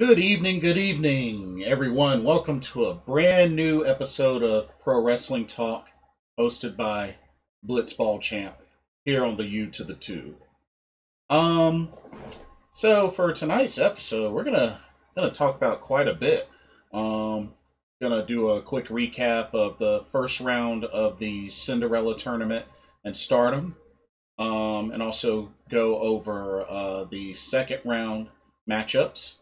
Good evening, good evening, everyone. Welcome to a brand new episode of Pro Wrestling Talk, hosted by Blitzball Champ here on the U to the Two. Um, so for tonight's episode, we're gonna gonna talk about quite a bit. Um, gonna do a quick recap of the first round of the Cinderella tournament and Stardom, um, and also go over uh, the second round matchups.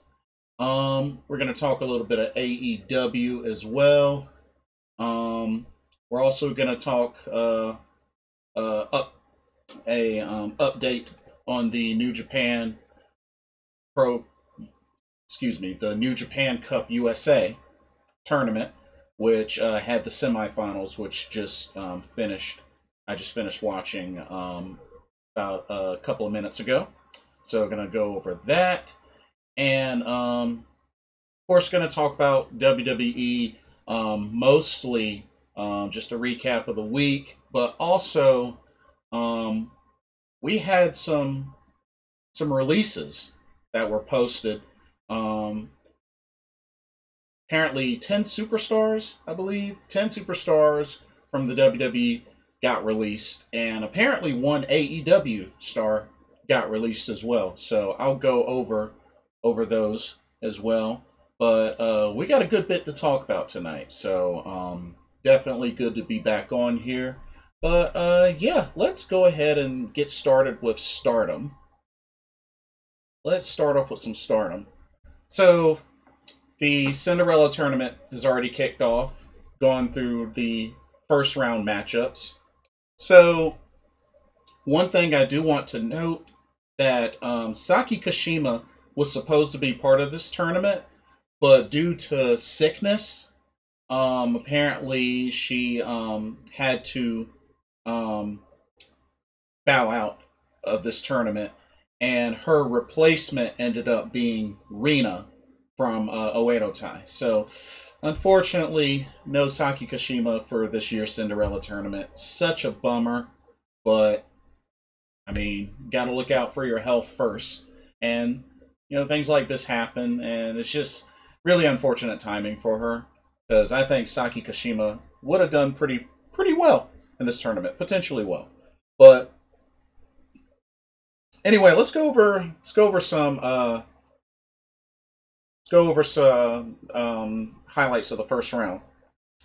Um, we're going to talk a little bit of AEW as well. Um, we're also going to talk uh, uh, up a um, update on the New Japan Pro, excuse me, the New Japan Cup USA tournament, which uh, had the semifinals, which just um, finished. I just finished watching um, about a couple of minutes ago. So going to go over that and um, of course, going to talk about WWE um, mostly um, just a recap of the week, but also um, we had some some releases that were posted. Um, apparently, ten superstars, I believe, ten superstars from the WWE got released, and apparently one AEW star got released as well. So I'll go over over those as well. But uh, we got a good bit to talk about tonight, so um, definitely good to be back on here. But uh, yeah, let's go ahead and get started with Stardom. Let's start off with some Stardom. So, the Cinderella tournament has already kicked off, gone through the first round matchups. So, one thing I do want to note that um, Saki Kashima was supposed to be part of this tournament, but due to sickness, um, apparently she um, had to um, bow out of this tournament, and her replacement ended up being Rina from uh, Oedo Tai. So, unfortunately, no Saki Kashima for this year's Cinderella tournament. Such a bummer, but I mean, got to look out for your health first. And you know things like this happen, and it's just really unfortunate timing for her because I think Saki Kashima would have done pretty pretty well in this tournament, potentially well. But anyway, let's go over let's go over some uh, let's go over some um, highlights of the first round.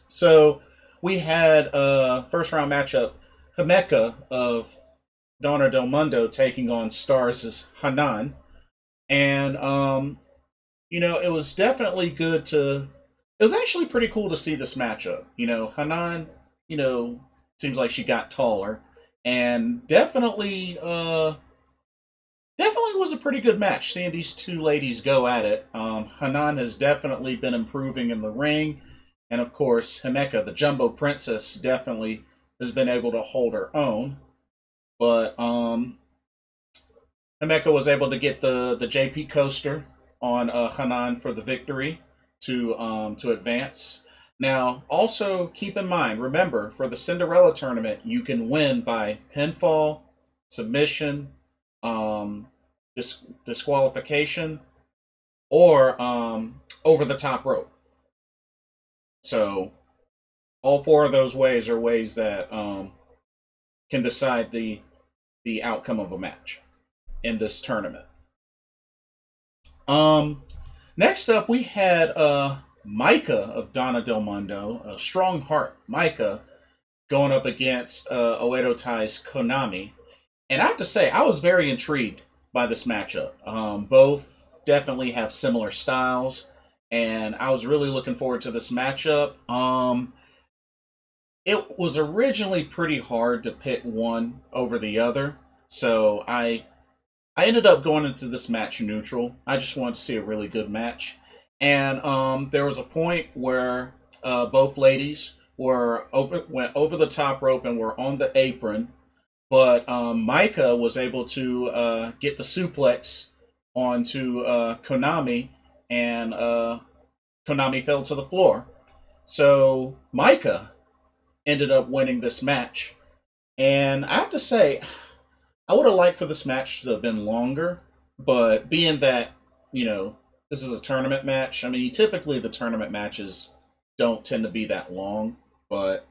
So we had a first round matchup: Himeka of Donna Del Mundo taking on Stars' Hanan. And um, you know, it was definitely good to it was actually pretty cool to see this matchup. You know, Hanan, you know, seems like she got taller and definitely uh definitely was a pretty good match seeing these two ladies go at it. Um Hanan has definitely been improving in the ring and of course, Himeka, the Jumbo Princess, definitely has been able to hold her own. But um Himeka was able to get the the JP coaster on uh, Hanan for the victory to um, to advance. Now, also keep in mind, remember for the Cinderella tournament, you can win by pinfall, submission, um, dis- disqualification, or um, over the top rope. So, all four of those ways are ways that um, can decide the the outcome of a match in this tournament. Um, next up, we had uh, Maika of Donna Del Mundo, a strong heart Maika, going up against uh, Oedo Tai's Konami. And I have to say, I was very intrigued by this matchup. Um, both definitely have similar styles, and I was really looking forward to this matchup. Um, it was originally pretty hard to pick one over the other, so I I ended up going into this match neutral. I just wanted to see a really good match. And um, there was a point where uh, both ladies were over went over the top rope and were on the apron, but um, Maika was able to uh, get the suplex onto uh, Konami, and uh, Konami fell to the floor. So Maika ended up winning this match, and I have to say, I would have liked for this match to have been longer, but being that, you know, this is a tournament match. I mean, typically the tournament matches don't tend to be that long, but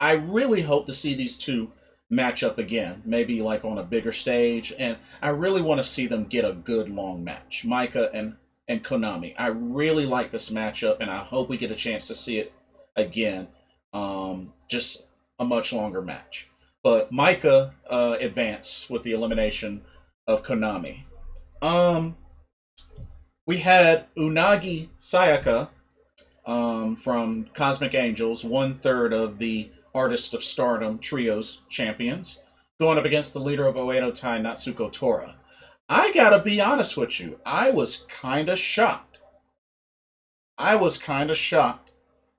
I really hope to see these two match up again, maybe like on a bigger stage. And I really want to see them get a good long match. Maika and and Konami. I really like this matchup, and I hope we get a chance to see it again. Um, just a much longer match. But Maika uh, advanced with the elimination of Konami. Um, we had Unagi Sayaka um, from Cosmic Angels, one third of the Artist of Stardom Trios champions, going up against the leader of Oedo Tai, Natsuko Tora. I gotta be honest with you, I was kinda shocked. I was kinda shocked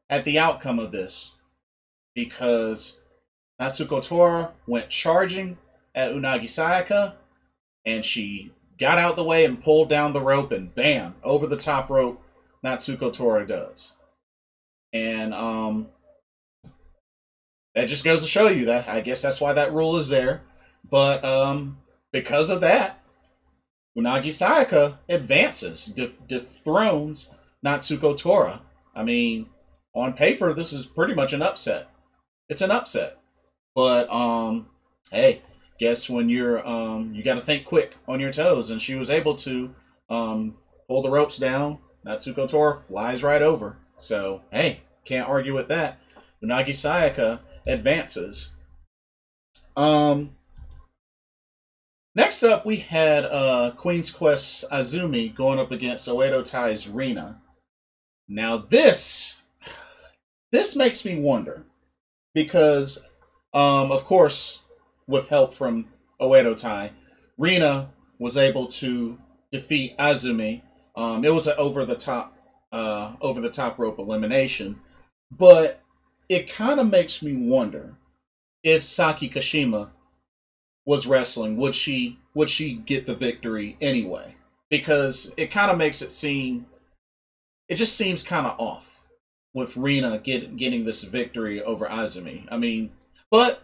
at the outcome of this because Natsuko Tora went charging at Unagi Sayaka and she got out the way and pulled down the rope and bam, over the top rope, Natsuko Tora does. And um that just goes to show you that I guess that's why that rule is there. But um, because of that, Unagi Sayaka advances, de- dethrones Natsuko Tora. I mean, on paper, this is pretty much an upset. It's an upset. But um, hey, guess when you're um, you got to think quick on your toes, and she was able to um, pull the ropes down. Natsuko Tora flies right over. So hey, can't argue with that. Unagi Sayaka advances. Um, next up, we had uh, Queen's Quest Azumi going up against Oedo Tai's Rina. Now this, this makes me wonder because, um, of course, with help from Oedo Tai, Rina was able to defeat Azumi. Um, it was an over the top, uh, over the top rope elimination, but it kind of makes me wonder if Saki Kashima was wrestling, would she would she get the victory anyway? Because it kind of makes it seem it just seems kind of off with Rina get, getting this victory over Azumi. I mean, but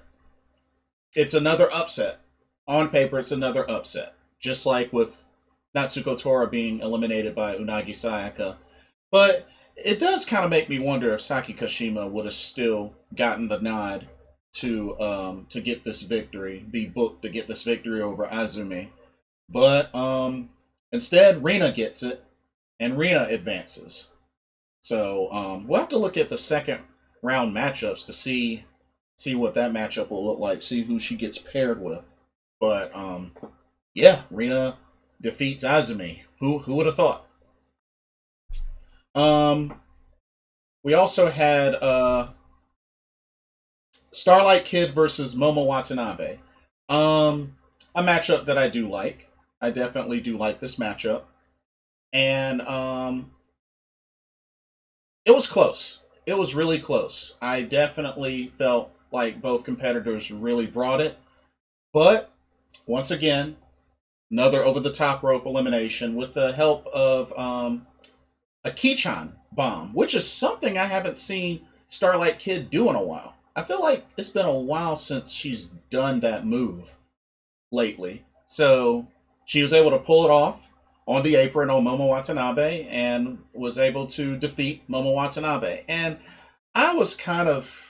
it's another upset. On paper, it's another upset. Just like with Natsuko Tora being eliminated by Unagi Sayaka. But it does kind of make me wonder if Saki Kashima would have still gotten the nod to um to get this victory, be booked to get this victory over Azumi. But um instead Rina gets it and Rina advances. So um we'll have to look at the second round matchups to see see what that matchup will look like, see who she gets paired with. But um yeah, Rina defeats Azumi. Who who would have thought? Um, we also had uh, Starlight Kid versus Momo Watanabe. Um, a matchup that I do like. I definitely do like this matchup. And um, it was close. It was really close. I definitely felt like both competitors really brought it. But once again, another over the top rope elimination with the help of um, a Kichan bomb, which is something I haven't seen Starlight Kid do in a while. I feel like it's been a while since she's done that move lately. So she was able to pull it off on the apron on Momo Watanabe and was able to defeat Momo Watanabe. And I was kind of.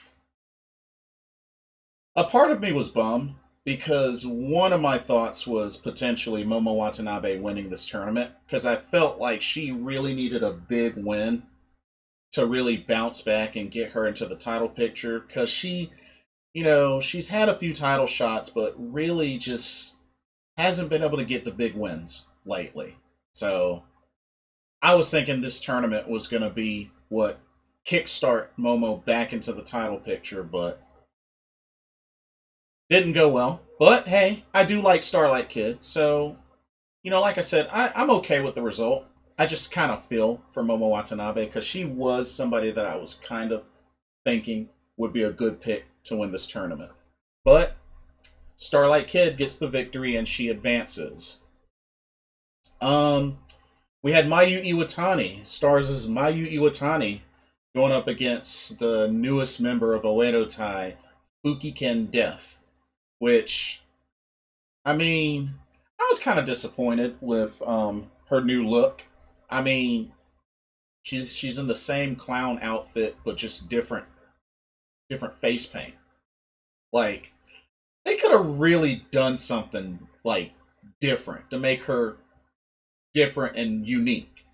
A part of me was bummed because one of my thoughts was potentially Momo Watanabe winning this tournament because I felt like she really needed a big win to really bounce back and get her into the title picture because she, you know, she's had a few title shots, but really just hasn't been able to get the big wins lately. So I was thinking this tournament was going to be what kickstart Momo back into the title picture, but didn't go well, but hey, I do like Starlight Kid, so you know, like I said, I, I'm okay with the result. I just kind of feel for Momo Watanabe because she was somebody that I was kind of thinking would be a good pick to win this tournament. But Starlight Kid gets the victory and she advances. Um, we had Mayu Iwatani, stars as Mayu Iwatani, going up against the newest member of Oedo Tai, Fukigen Death which I mean, I was kind of disappointed with um, her new look. I mean, she's she's in the same clown outfit, but just different different face paint. Like they could have really done something like different to make her different and unique.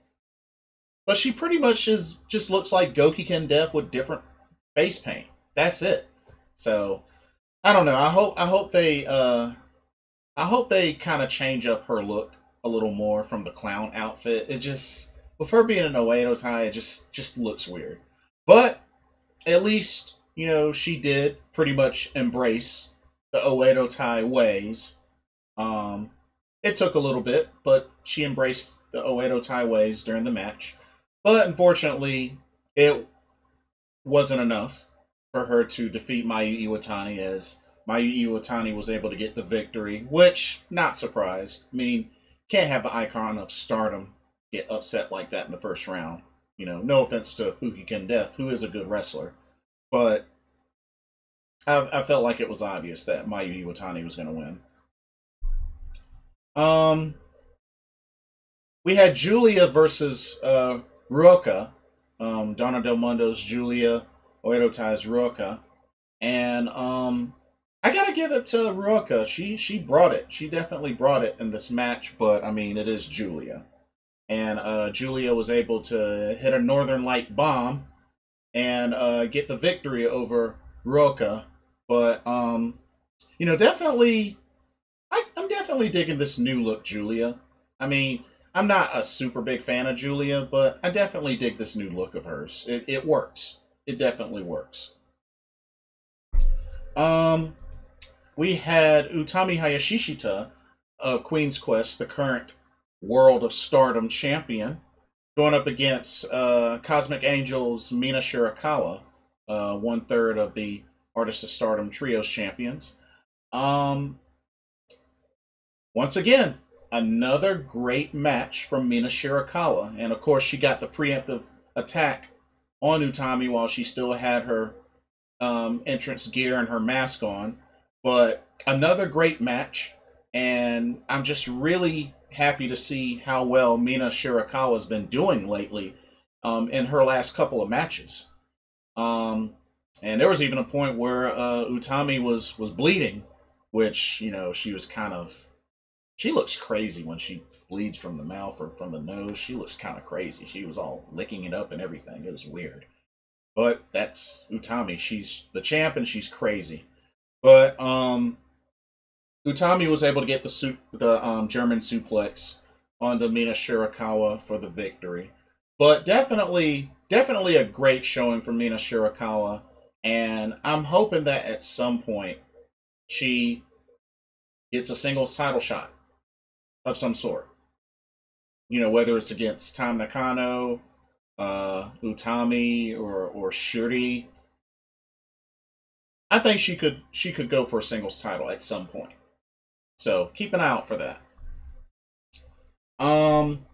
But she pretty much is just looks like Gokigen Death with different face paint. That's it. So I don't know. I hope I hope they uh I hope they kind of change up her look a little more from the clown outfit. It just with her being an Oedo Tai, it just just looks weird. But at least you know she did pretty much embrace the Oedo Tai ways. Um, it took a little bit, but she embraced the Oedo Tai ways during the match. But unfortunately, it wasn't enough for her to defeat Mayu Iwatani as Mayu Iwatani was able to get the victory, which, not surprised. I mean, can't have the icon of stardom get upset like that in the first round. You know, no offense to Fukigen Death, who is a good wrestler, but I, I felt like it was obvious that Mayu Iwatani was going to win. Um, we had Julia versus uh, Ruaka, um, Donna Del Mondo's Julia, Oedo Tai's Ruaka, and um, I gotta give it to Ruaka. She she brought it. She definitely brought it in this match. But I mean, it is Julia, and uh, Julia was able to hit a Northern Light bomb and uh, get the victory over Ruaka. But um, you know, definitely, I, I'm definitely digging this new look, Julia. I mean, I'm not a super big fan of Julia, but I definitely dig this new look of hers. It, it works. It definitely works. Um, we had Utami Hayashishita of Queen's Quest, the current World of Stardom champion, going up against uh, Cosmic Angels Mina Shirakawa, uh, one third of the Artist of Stardom Trios champions. Um, once again, another great match from Mina Shirakawa. And of course, she got the preemptive attack on Utami while she still had her um, entrance gear and her mask on. But another great match, and I'm just really happy to see how well Mina Shirakawa has been doing lately um, in her last couple of matches. Um, and there was even a point where uh, Utami was was bleeding, which you know she was kind of. She looks crazy when she bleeds from the mouth or from the nose. She looks kind of crazy. She was all licking it up and everything. It was weird. But that's Utami. She's the champ and she's crazy. But um, Utami was able to get the su- the um, German suplex on Mina Shirakawa for the victory. But definitely, definitely a great showing for Mina Shirakawa, and I'm hoping that at some point she gets a singles title shot of some sort. You know, whether it's against Tam Nakano, uh, Utami, or or Shuri I think she could she could go for a singles title at some point. So keep an eye out for that. Um,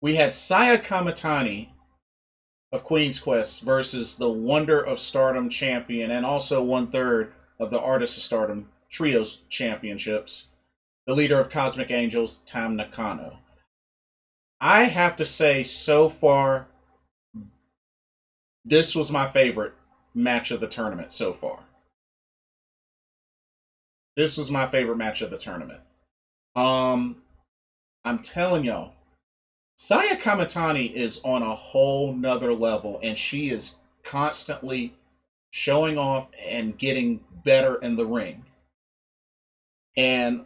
we had Saya Kamitani of Queen's Quest versus the Wonder of Stardom champion and also one third of the Artist of Stardom Trios championships, the leader of Cosmic Angels, Tam Nakano. I have to say, so far, this was my favorite match of the tournament so far. This was my favorite match of the tournament. Um, I'm telling y'all, Saya Kamitani is on a whole nother level, and she is constantly showing off and getting better in the ring. And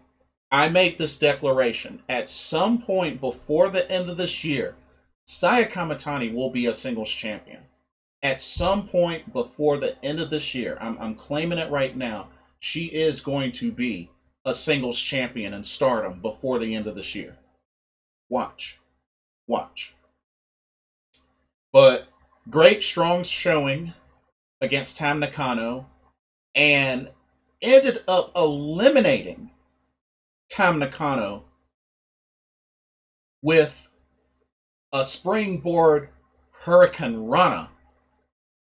I make this declaration at some point before the end of this year, Saya Kamitani will be a singles champion at some point before the end of this year, I'm, I'm claiming it right now, she is going to be a singles champion in stardom before the end of this year. Watch. Watch. But great, strong showing against Tam Nakano and ended up eliminating Tam Nakano with a springboard Hurricane Rana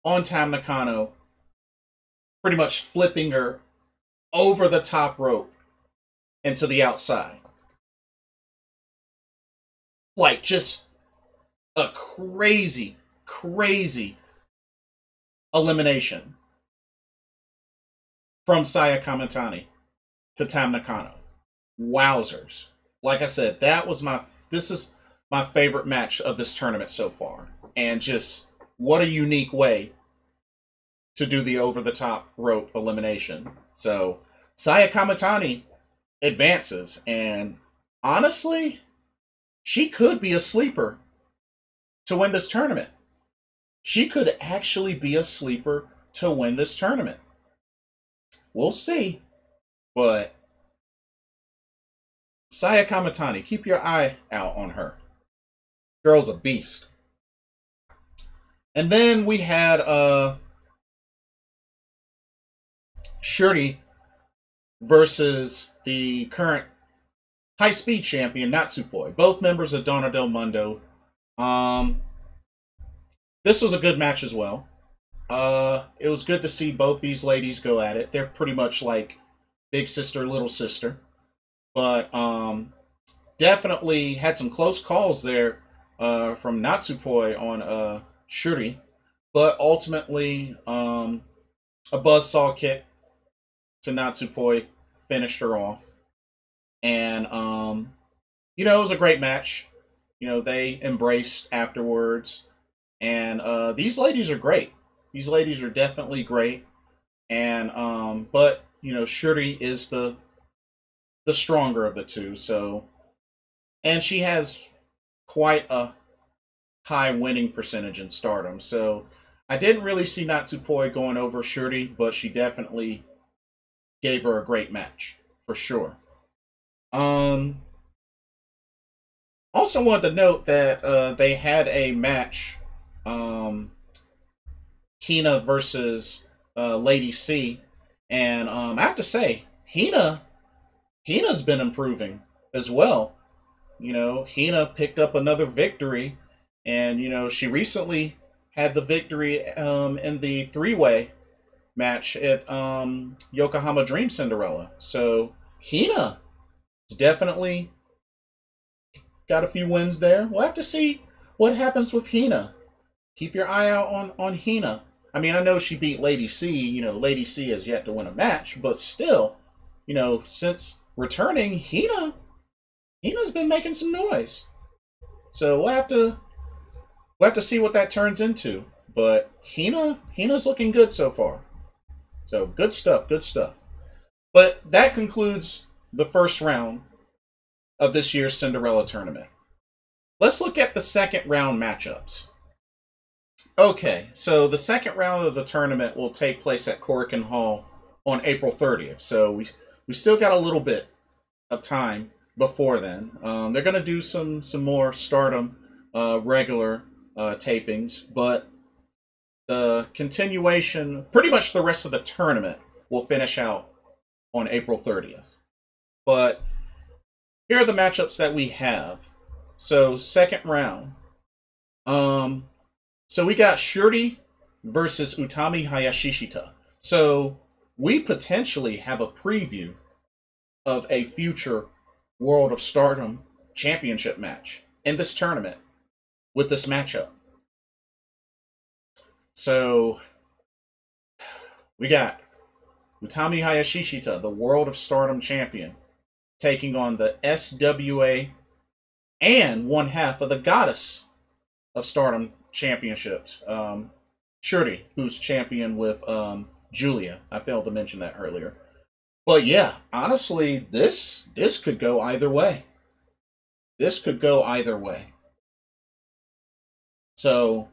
on Tam Nakano, pretty much flipping her over the top rope into the outside. like just a crazy, crazy elimination from Saya Kamitani to Tam Nakano. Wowzers. Like I said, that was my this is my favorite match of this tournament so far. And just what a unique way to do the over the top rope elimination. So Saya Kamitani advances and honestly, she could be a sleeper to win this tournament. She could actually be a sleeper to win this tournament. We'll see. But Saya Kamitani, keep your eye out on her. Girl's a beast. And then we had uh Shuri versus the current high speed champion Natsupoi, both members of Donna Del Mundo. Um, this was a good match as well. Uh, it was good to see both these ladies go at it. They're pretty much like big sister, little sister, but um, definitely had some close calls there uh, from Natsupoi on uh, Shuri, but ultimately um, a buzzsaw kick to Natsupoi finished her off. And um, you know, it was a great match. You know, they embraced afterwards. And uh, these ladies are great. These ladies are definitely great. And um, but you know, Shuri is the the stronger of the two. So, and she has quite a high winning percentage in Stardom. So, I didn't really see Natsupoi going over Shuri, but she definitely gave her a great match for sure. Um, also wanted to note that uh, they had a match, um, Hina versus uh, Lady C, and um, I have to say, Hina, Hina's been improving as well. You know, Hina picked up another victory, and you know she recently had the victory um, in the three-way match at um, Yokohama Dream Cinderella. So Hina definitely got a few wins there. We'll have to see what happens with Hina. Keep your eye out on on Hina. I mean, I know she beat Lady C. You know, Lady C has yet to win a match, but still, you know, since returning, Hina, Hina's been making some noise. So we'll have to we'll have to see what that turns into. But Hina, Hina's looking good so far. So good stuff, good stuff. But that concludes the first round of this year's Cinderella tournament. Let's look at the second round matchups. Okay, so the second round of the tournament will take place at Korakuen Hall on April 30th. So we we still got a little bit of time before then. Um, they're going to do some some more Stardom uh, regular uh, tapings, but the continuation, pretty much the rest of the tournament, will finish out on April 30th. But here are the matchups that we have. So, second round. Um, so we got Shuri versus Utami Hayashishita. So we potentially have a preview of a future World of Stardom championship match in this tournament with this matchup. So we got Utami Hayashishita, the World of Stardom champion, taking on the SWA and one half of the Goddess of Stardom championships, um, Shuri, who's champion with um, Julia. I failed to mention that earlier. But yeah, honestly, this this could go either way. This could go either way. So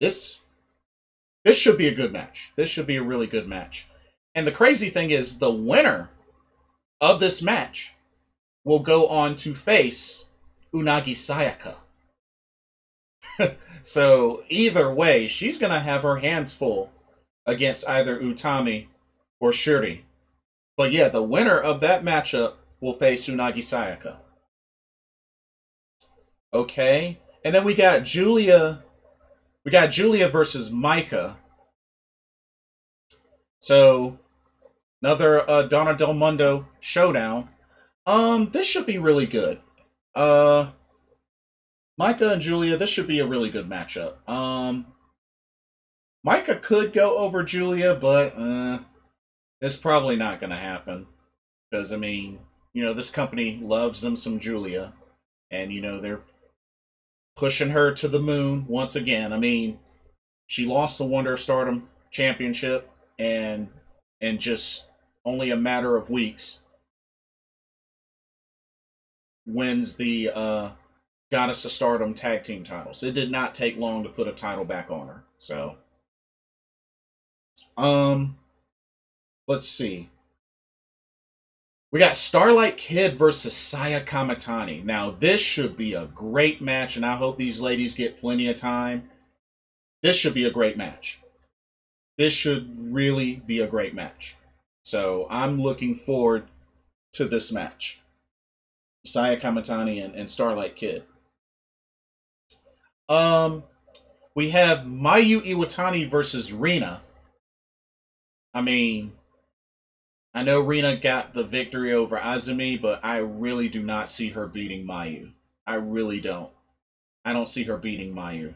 this this should be a good match. This should be a really good match. And the crazy thing is, the winner of this match will go on to face Unagi Sayaka. so either way, she's gonna have her hands full against either Utami or Shuri. But yeah, the winner of that matchup will face Unagi Sayaka. Okay, and then we got Julia we got Julia versus Maika. So another uh, Donna Del Mundo showdown. Um, this should be really good. Uh, Maika and Julia, this should be a really good matchup. Um, Maika could go over Julia, but uh, it's probably not going to happen. Because, I mean, you know, this company loves them some Julia. And, you know, they're pushing her to the moon once again. I mean, she lost the Wonder of Stardom championship and in just only a matter of weeks wins the uh, Goddess of Stardom tag team titles. It did not take long to put a title back on her. So, um, let's see. We got Starlight Kid versus Saya Kamitani. Now, this should be a great match, and I hope these ladies get plenty of time. This should be a great match. This should really be a great match. So, I'm looking forward to this match. Saya Kamitani and, and Starlight Kid. Um, we have Mayu Iwatani versus Rina. I mean, I know Rina got the victory over Azumi, but I really do not see her beating Mayu. I really don't. I don't see her beating Mayu.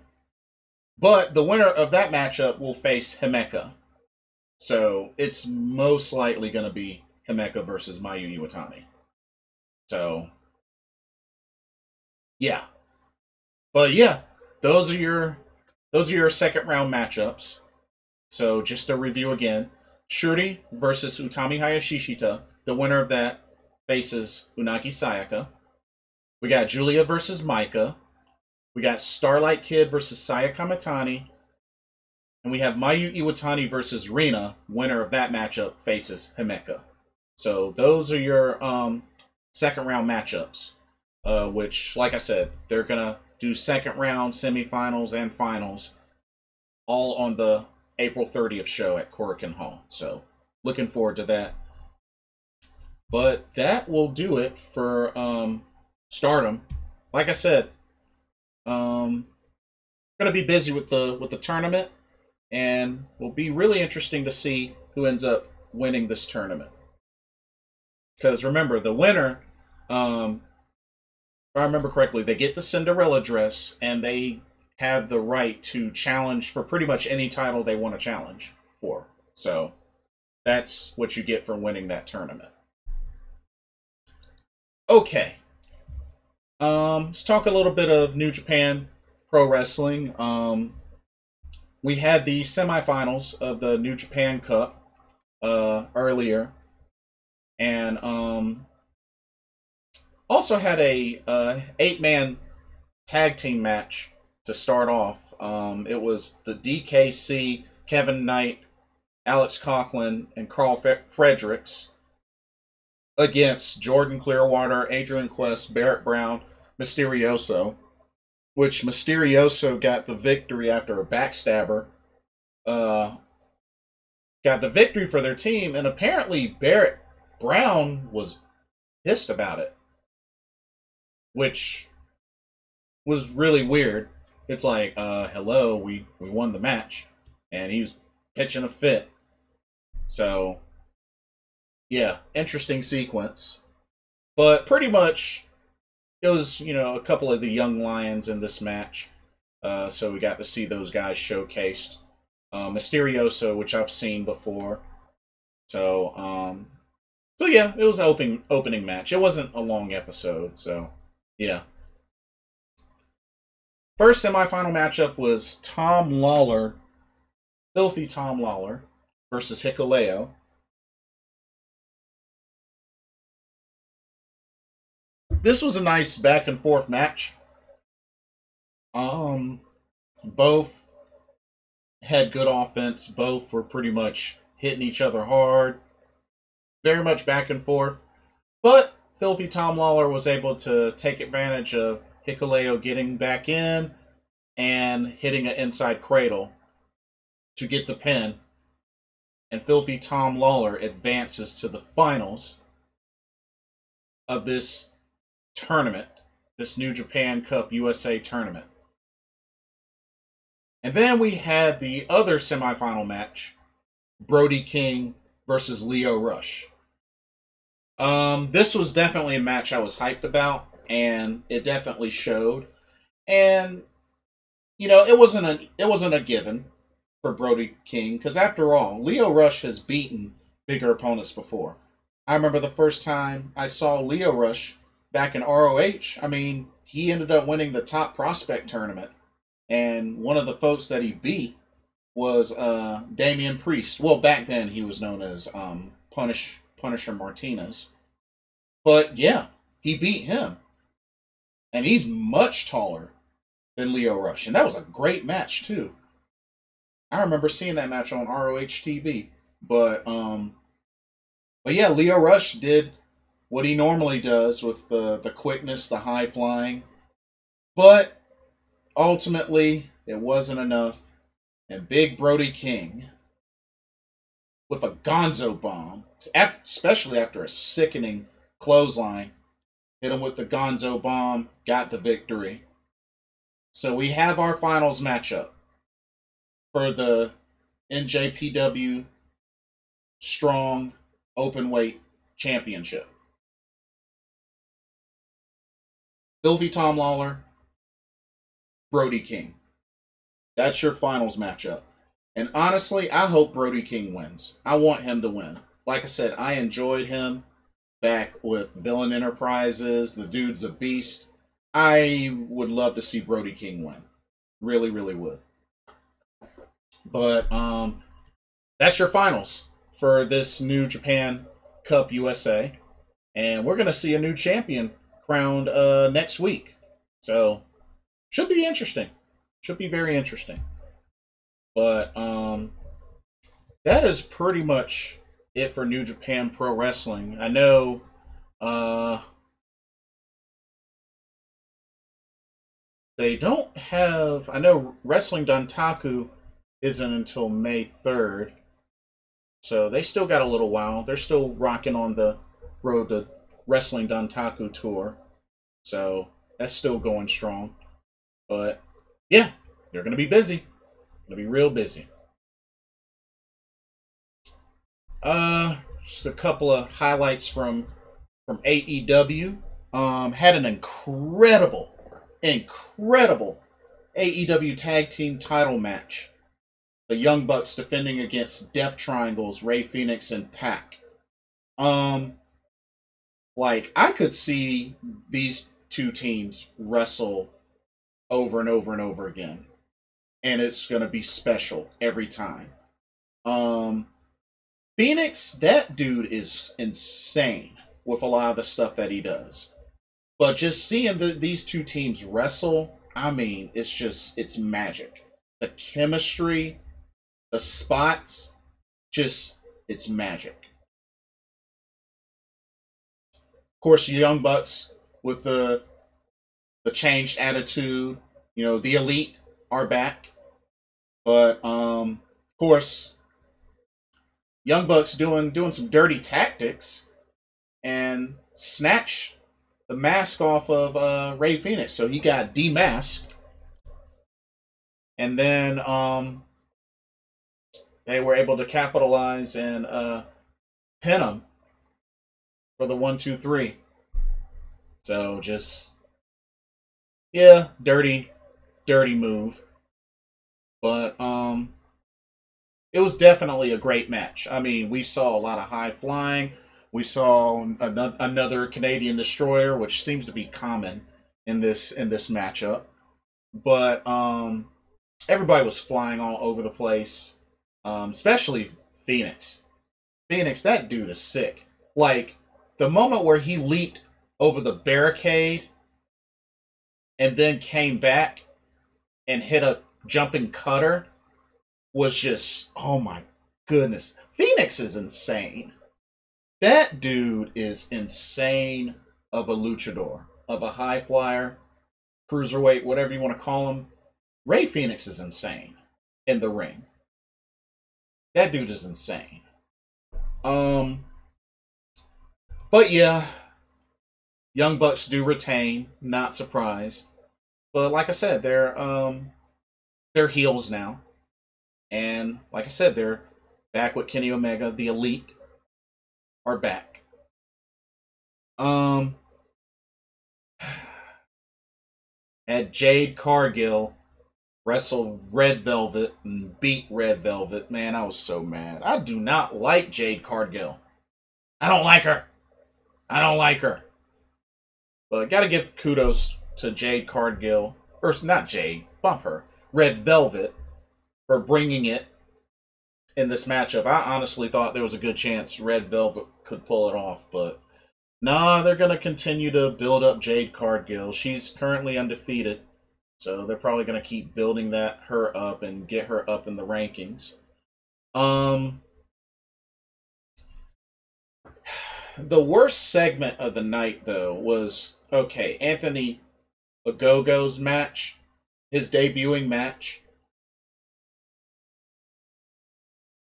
But the winner of that matchup will face Himeka. So it's most likely going to be Himeka versus Mayu Iwatani. So, yeah. But yeah, those are your those are your second round matchups. So just to review again, Shuri versus Utami Hayashishita. The winner of that faces Unagi Sayaka. We got Julia versus Maika. We got Starlight Kid versus Saya Kamitani. And we have Mayu Iwatani versus Rina. Winner of that matchup faces Himeka. So those are your um, second round matchups. Uh, which, like I said, they're gonna do second round, semifinals, and finals, all on the April 30th show at Korakuen Hall. So looking forward to that. But that will do it for um, Stardom. Like I said, um, gonna be busy with the with the tournament, and will be really interesting to see who ends up winning this tournament. Because remember, the winner, um, if I remember correctly, they get the Cinderella dress and they have the right to challenge for pretty much any title they want to challenge for. So that's what you get for winning that tournament. Okay. Um, let's talk a little bit of New Japan Pro Wrestling. Um, we had the semifinals of the New Japan Cup uh, earlier, and um, also had a uh, eight man tag team match to start off. Um, it was the DKC, Kevin Knight, Alex Coughlin, and Karl Fredericks against Jordan Clearwater, Adrian Quest, Barrett Brown, Mysterioso, which Mysterioso got the victory after a backstabber. Uh, got the victory for their team, and apparently Barrett Brown was pissed about it, which was really weird it's like, uh, hello, we, we won the match. And he was pitching a fit. So, yeah, interesting sequence. But pretty much, it was, you know, a couple of the young lions in this match. Uh, so we got to see those guys showcased. Uh, Mysterioso, which I've seen before. So, um, so yeah, it was an opening opening match. It wasn't a long episode, so yeah. First semifinal matchup was Tom Lawlor, filthy Tom Lawlor, versus Hikuleo. This was a nice back and forth match. Um, both had good offense. Both were pretty much hitting each other hard. Very much back and forth. But Filthy Tom Lawlor was able to take advantage of Hikuleo getting back in and hitting an inside cradle to get the pin. And Filthy Tom Lawlor advances to the finals of this tournament, this New Japan Cup USA tournament. And then we had the other semifinal match Brody King versus Lio Rush. Um, this was definitely a match I was hyped about, and it definitely showed. And you know, it wasn't a it wasn't a given for Brody King because after all, Lio Rush has beaten bigger opponents before. I remember the first time I saw Lio Rush back in ROH. I mean, he ended up winning the top prospect tournament, and one of the folks that he beat was uh, Damian Priest. Well, back then he was known as um, Punish Punisher Martinez. But yeah, he beat him. And he's much taller than Lio Rush. And that was a great match too. I remember seeing that match on ROH TV. But um but yeah, Lio Rush did what he normally does with the, the quickness, the high flying. But ultimately it wasn't enough. And Big Brody King with a gonzo bomb, especially after a sickening clothesline. Hit him with the gonzo bomb, got the victory. So we have our finals matchup for the NJPW Strong Open Weight Championship. Filthy Tom Lawlor, Brody King. That's your finals matchup. And honestly, I hope Brody King wins. I want him to win. Like I said, I enjoyed him back with Villain Enterprises. The dude's a beast. I would love to see Brody King win. Really, really would. But um that's your finals for this new Japan Cup USA. And we're gonna see a new champion crowned uh next week. So should be interesting. Should be very interesting. But um that is pretty much it for New Japan Pro Wrestling. I know uh they don't have I know Wrestling Dontaku isn't until May 3rd. So they still got a little while. They're still rocking on the road to Wrestling Dontaku tour. So that's still going strong. But yeah, they're going to be busy. Going to be real busy. Uh, just a couple of highlights from from AEW. Um, had an incredible, incredible AEW Tag Team Title match. The Young Bucks defending against Death Triangles, Rey Fenix and PAC. Um, like I could see these two teams wrestle over and over and over again. And it's to be special every time. Um Fenix, that dude is insane with a lot of the stuff that he does. But just seeing the, these two teams wrestle, I mean, it's just it's magic. The chemistry, the spots, just it's magic. Of course, Young Bucks with the the changed attitude. You know, the elite are back. But um of course, Young Bucks doing doing some dirty tactics and snatch the mask off of uh, Rey Fenix. So he got demasked. And then um they were able to capitalize and uh pin him for the one, two, three. So just yeah, dirty, dirty move. But um it was definitely a great match. I mean, we saw a lot of high flying. We saw another Canadian destroyer, which seems to be common in this in this matchup. But um everybody was flying all over the place. Um, especially Fenix. Fenix, that dude is sick. Like the moment where he leaped over the barricade and then came back and hit a jumping cutter was just oh my goodness. Fenix is insane. That dude is insane of a luchador, of a high flyer, cruiserweight, whatever you want to call him. Rey Fenix is insane in the ring. That dude is insane. Um but yeah, Young Bucks do retain, not surprised. But like I said, they're um they're heels now. And like I said, they're back with Kenny Omega. The Elite are back. Um had Jade Cargill wrestle Red Velvet and beat Red Velvet. Man, I was so mad. I do not like Jade Cargill. I don't like her. I don't like her. But I gotta give kudos to Jade Cargill, or not Jade, bump her, Red Velvet, for bringing it in this matchup. I honestly thought there was a good chance Red Velvet could pull it off, but nah, they're gonna continue to build up Jade Cargill. She's currently undefeated, so they're probably gonna keep building that her up and get her up in the rankings. Um, the worst segment of the night though was okay Anthony Ogogo's match, his debuting match.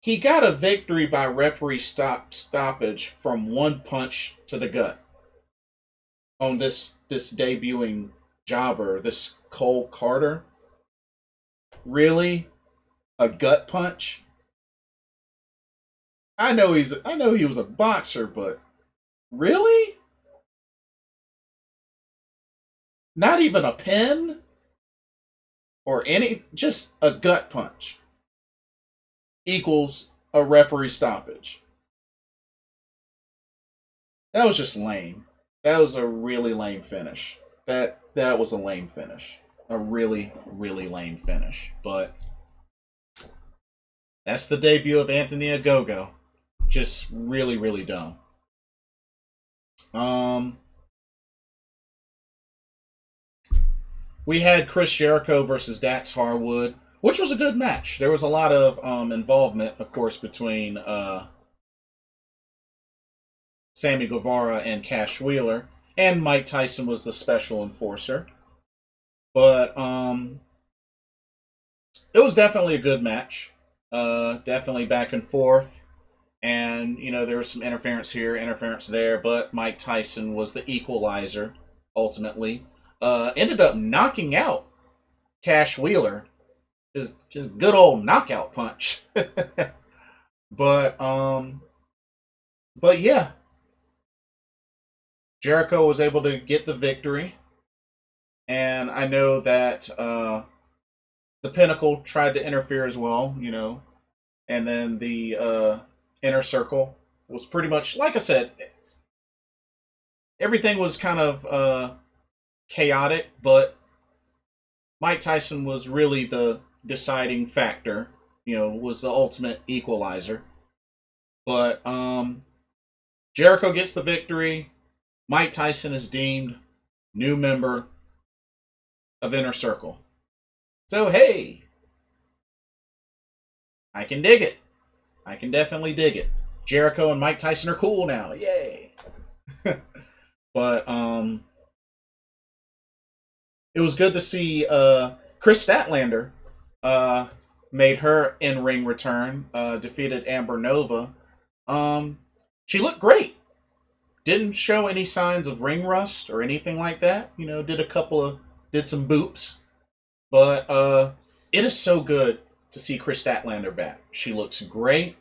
He got a victory by referee stop stoppage from one punch to the gut on this this debuting jobber, this Cole Carter. Really? A gut punch? I know he's I know he was a boxer, but Really? Not even a pin? Or any, just a gut punch equals a referee stoppage. That was just lame. That was a really lame finish. That that was a lame finish. A really, really lame finish. But that's the debut of Anthony Ogogo. Just really, really dumb. Um, we had Chris Jericho versus Dax Harwood, which was a good match. There was a lot of um, involvement, of course, between uh, Sammy Guevara and Cash Wheeler, and Mike Tyson was the special enforcer. But um, it was definitely a good match. Uh, definitely back and forth and you know there was some interference here, interference there, but Mike Tyson was the equalizer ultimately. Uh, ended up knocking out Cash Wheeler, just just good old knockout punch. but um, but yeah, Jericho was able to get the victory, and I know that uh, the Pinnacle tried to interfere as well, you know, and then the uh inner circle was pretty much like I said. Everything was kind of uh, chaotic, but Mike Tyson was really the deciding factor. You know, was the ultimate equalizer. But um, Jericho gets the victory. Mike Tyson is deemed new member of Inner Circle. So hey, I can dig it. I can definitely dig it. Jericho and Mike Tyson are cool now. Yay. but um it was good to see uh Kris Statlander uh made her in-ring return, uh defeated Amber Nova. Um she looked great. Didn't show any signs of ring rust or anything like that. You know, did a couple of did some boops. But uh it is so good to see Kris Statlander back. She looks great,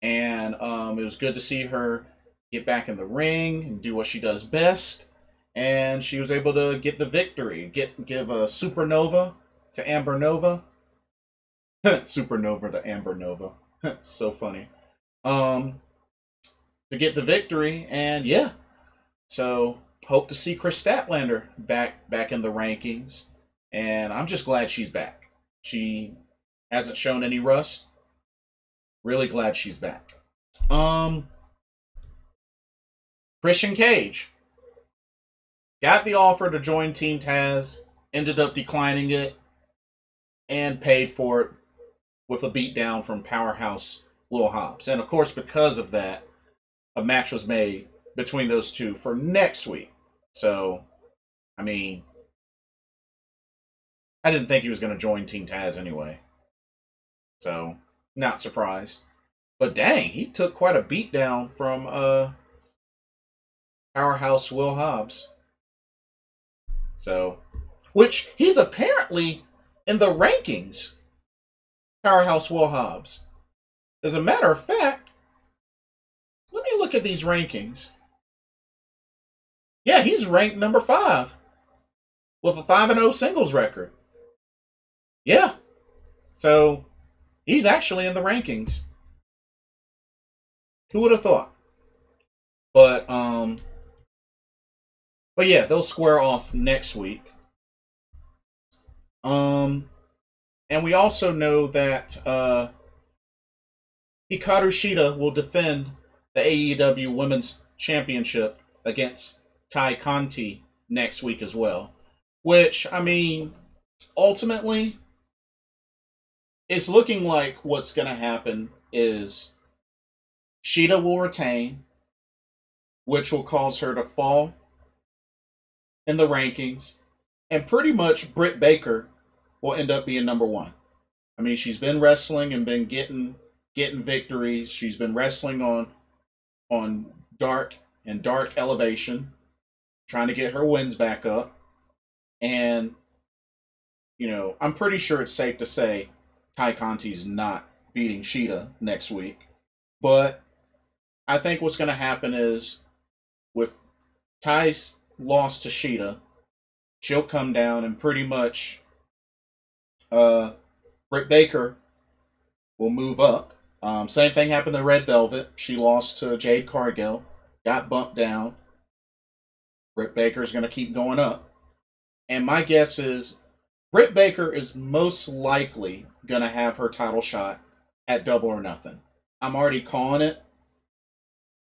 and um, it was good to see her get back in the ring and do what she does best. And she was able to get the victory, get give a supernova to Amber Nova. supernova to Amber Nova. so funny. Um, to get the victory, and yeah, so hope to see Kris Statlander back back in the rankings, and I'm just glad she's back. She hasn't shown any rust. Really glad she's back. Um, Christian Cage got the offer to join Team Taz, ended up declining it, and paid for it with a beatdown from Powerhouse Will Hobbs. And of course, because of that, a match was made between those two for next week. So, I mean, I didn't think he was going to join Team Taz anyway. So, not surprised. But dang, he took quite a beat down from uh Powerhouse Will Hobbs. So, which he's apparently in the rankings. Powerhouse Will Hobbs. As a matter of fact, let me look at these rankings. Yeah, he's ranked number five. with a 5 0 singles record. Yeah. So he's actually in the rankings. Who would have thought? But um but yeah, they'll square off next week. Um and we also know that uh Hikaru Shida will defend the AEW Women's Championship against Tay Conti next week as well. Which, I mean, ultimately, it's looking like what's going to happen is Shida will retain, which will cause her to fall in the rankings, and pretty much Britt Baker will end up being number one. I mean, she's been wrestling and been getting getting victories. She's been wrestling on on dark and dark elevation, trying to get her wins back up. And you know, I'm pretty sure it's safe to say Tay Conti's not beating Shida next week. But I think what's going to happen is with Tay's loss to Shida, she'll come down and pretty much uh, Britt Baker will move up. Um, same thing happened to Red Velvet. She lost to Jade Cargill, got bumped down. Britt Baker is going to keep going up. And my guess is Britt Baker is most likely going to have her title shot at Double or Nothing. I'm already calling it.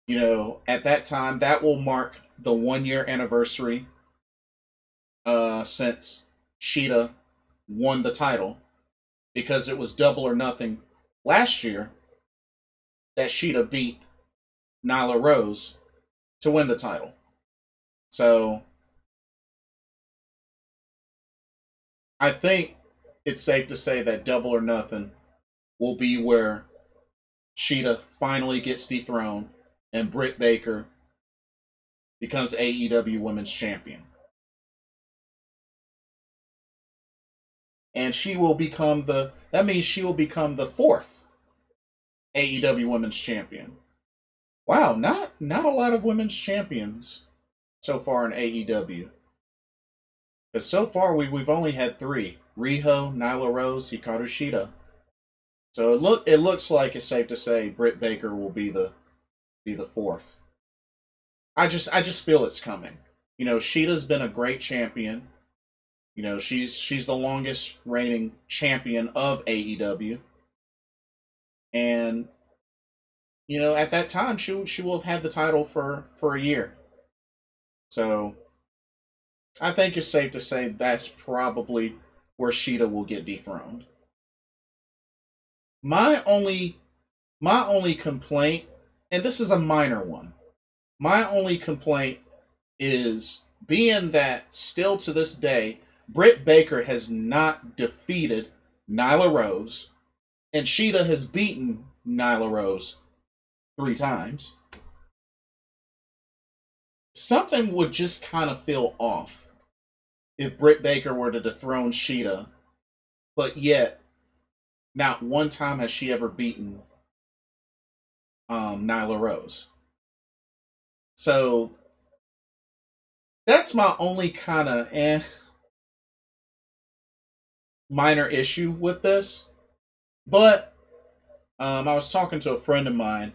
You know, at that time, that will mark the one year anniversary uh, since Shida won the title because it was Double or Nothing last year that Shida beat Nyla Rose to win the title. So I think it's safe to say that Double or Nothing will be where Shida finally gets dethroned and Britt Baker becomes AEW Women's Champion. And she will become the that means she will become the fourth AEW Women's Champion. Wow, not not a lot of women's champions so far in AEW. Because so far we we've only had three: Riho, Nyla Rose, Hikaru Shida. So it look it looks like it's safe to say Britt Baker will be the be the fourth. I just I just feel it's coming. You know, Shida's been a great champion. You know, she's she's the longest reigning champion of AEW. And you know, at that time she she will have had the title for for a year. So I think it's safe to say that's probably where Shida will get dethroned. My only my only complaint, and this is a minor one, my only complaint is being that still to this day, Britt Baker has not defeated Nyla Rose, and Shida has beaten Nyla Rose three times. Something would just kind of feel off if Britt Baker were to dethrone Shida, but yet not one time has she ever beaten um, Nyla Rose. So that's my only kind of eh minor issue with this. But um, I was talking to a friend of mine,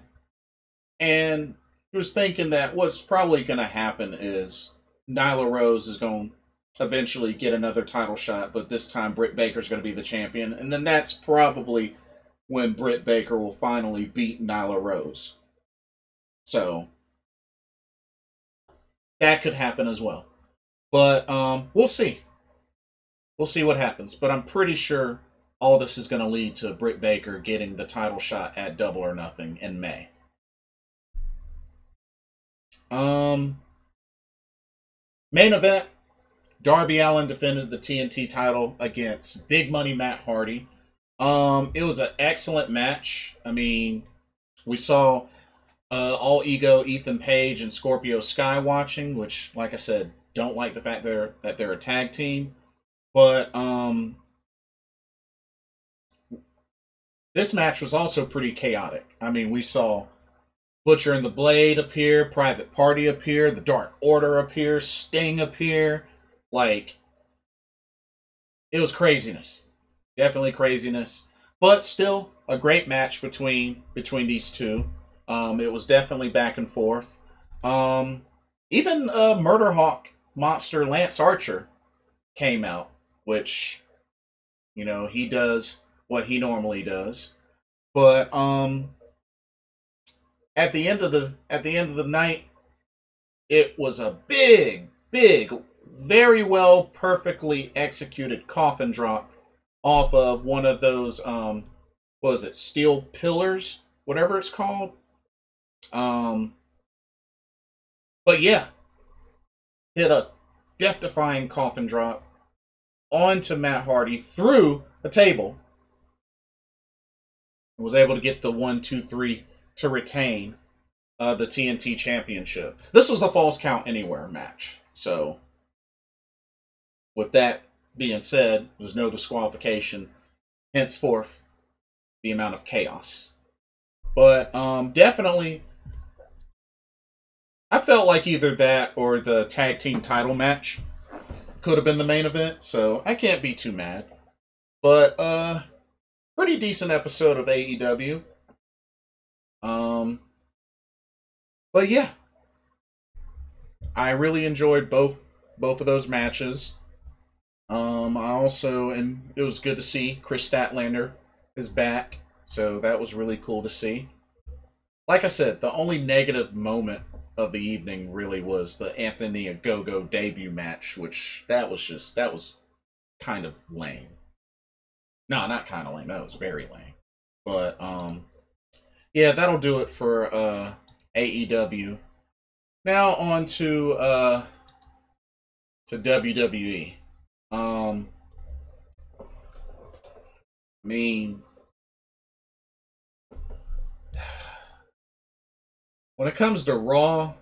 and he was thinking that what's probably going to happen is Nyla Rose is going to eventually get another title shot, but this time Britt Baker's going to be the champion. And then that's probably when Britt Baker will finally beat Nyla Rose. So that could happen as well. But um, we'll see. We'll see what happens. But I'm pretty sure all this is going to lead to Britt Baker getting the title shot at Double or Nothing in May. Um, main event Darby Allin defended the TNT title against Big Money Matt Hardy. Um, it was an excellent match. I mean, we saw uh, all ego Ethan Page and Scorpio Sky watching, which, like I said, don't like the fact they're that they're a tag team. But um, this match was also pretty chaotic. I mean, we saw Butcher and the Blade appear, Private Party appear, the Dark Order appear, Sting appear. Like, it was craziness. Definitely craziness. But still a great match between between these two. Um, it was definitely back and forth. Um, even uh, Murder Hawk monster Lance Archer came out, which you know he does what he normally does. But um, at the end of the at the end of the night, it was a big, big, very well, perfectly executed coffin drop off of one of those um, was it steel pillars, whatever it's called. Um, but yeah, hit a death-defying coffin drop onto Matt Hardy through a table. Was able to get the one, two, three to retain uh, the TNT Championship. This was a falls count anywhere match. So, with that being said, there's no disqualification. Henceforth, the amount of chaos. But um, definitely, I felt like either that or the tag team title match could have been the main event. So I can't be too mad. But uh, pretty decent episode of AEW. Um, but yeah, I really enjoyed both both of those matches. Um, I also and it was good to see Kris Statlander is back, so that was really cool to see. Like I said, the only negative moment of the evening really was the Anthony Ogogo debut match, which that was just that was kind of lame. No, not kind of lame. That was very lame. But um, yeah, that'll do it for uh AEW. Now on to uh to WWE. Um I mean when it comes to Raw,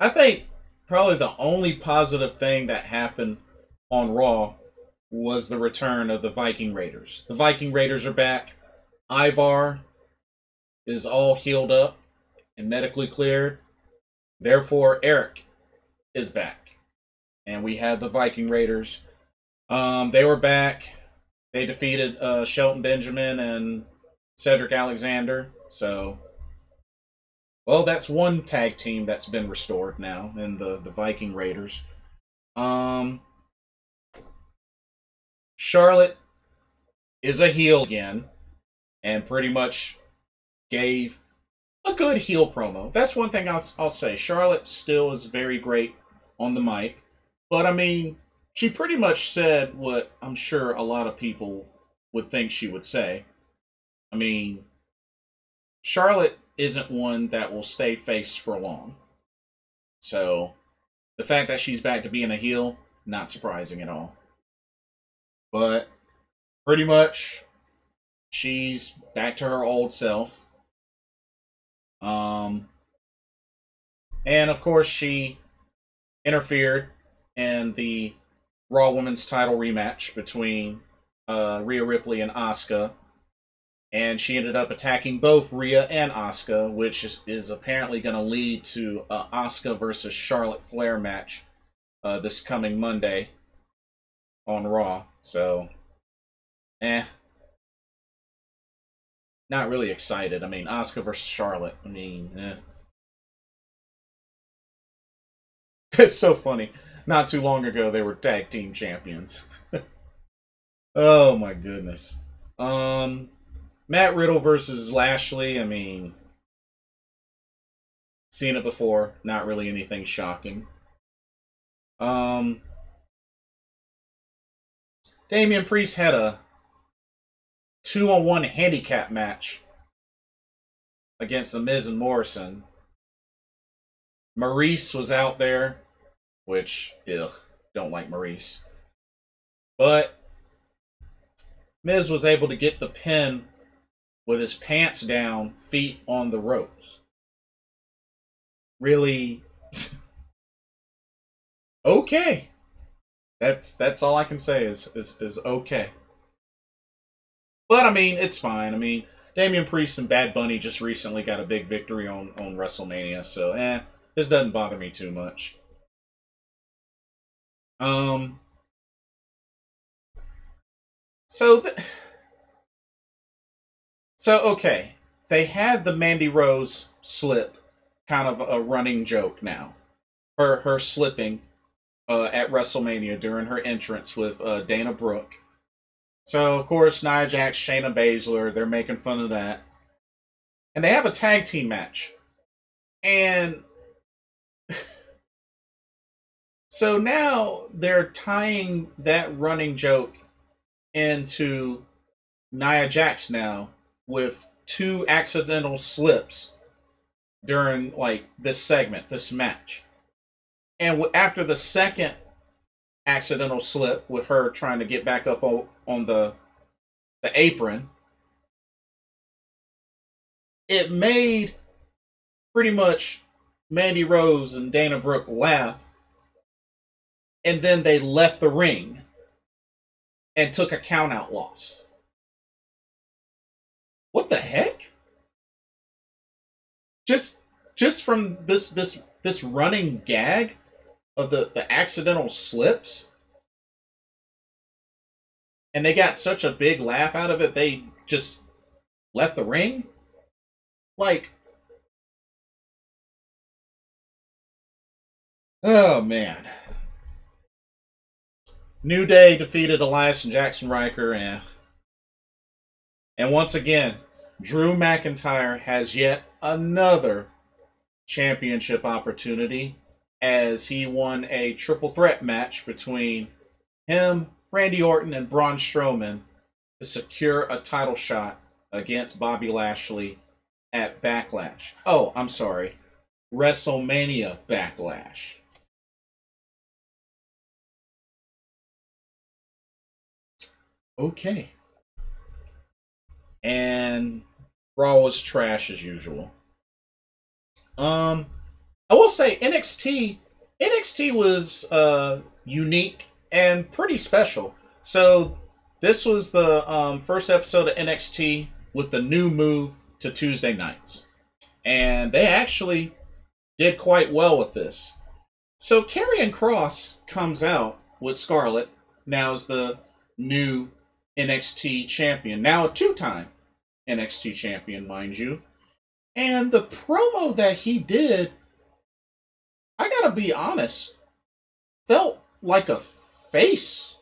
I think probably the only positive thing that happened on Raw was the return of the Viking Raiders. The Viking Raiders are back. Ivar is all healed up and medically cleared. Therefore, Erik is back. And we had the Viking Raiders. Um, they were back. They defeated uh, Shelton Benjamin and Cedric Alexander. So, well, that's one tag team that's been restored now in the, the Viking Raiders. Um, Charlotte is a heel again and pretty much gave a good heel promo. That's one thing I'll, I'll say. Charlotte still is very great on the mic, but I mean, she pretty much said what I'm sure a lot of people would think she would say. I mean, Charlotte isn't one that will stay face for long. So, the fact that she's back to being a heel, not surprising at all. But, pretty much, she's back to her old self. Um, and of course, she interfered in the Raw Women's title rematch between uh, Rhea Ripley and Asuka. And she ended up attacking both Rhea and Asuka, which is, is apparently going to lead to a Asuka versus Charlotte Flair match uh, this coming Monday on Raw. So, eh, not really excited. I mean, Asuka versus Charlotte. I mean, eh. it's so funny. Not too long ago, they were tag team champions. oh my goodness. Um, Matt Riddle versus Lashley. I mean, seen it before. Not really anything shocking. Um, Damian Priest had a two on one handicap match against The Miz and Morrison. Maryse was out there, which, ugh, don't like Maryse. But Miz was able to get the pin with his pants down, feet on the ropes. Really okay. That's that's all I can say is is, is okay. But I mean, it's fine. I mean, Damian Priest and Bad Bunny just recently got a big victory on on WrestleMania, so eh, this doesn't bother me too much. Um. So, so okay, they had the Mandy Rose slip, kind of a running joke now. Her her slipping uh, at WrestleMania during her entrance with uh, Dana Brooke. So of course Nia Jax, Shayna Baszler, they're making fun of that, and they have a tag team match, and so now they're tying that running joke into Nia Jax now with two accidental slips during like this segment, this match. And after the second accidental slip with her trying to get back up on, the the apron, it made pretty much Mandy Rose and Dana Brooke laugh. And then they left the ring and took a count out loss. What the heck? Just just from this this this running gag of the the accidental slips? And they got such a big laugh out of it they just left the ring? Like oh man. New day defeated elias and Jaxson Ryker and eh. And once again drew mcintyre has yet another championship opportunity as he won a triple threat match between him, Randy Orton, and Braun Strowman to secure a title shot against Bobby Lashley at Backlash. Oh, I'm sorry. WrestleMania Backlash. Okay. And Raw was trash as usual. Um, I will say NXT NXT was uh, unique and pretty special. So this was the um, first episode of NXT with the new move to Tuesday nights, and they actually did quite well with this. So Karrion Kross comes out with Scarlett now as the new NXT champion, now a two-time NXT champion, mind you. And the promo that he did, I gotta be honest, felt like a face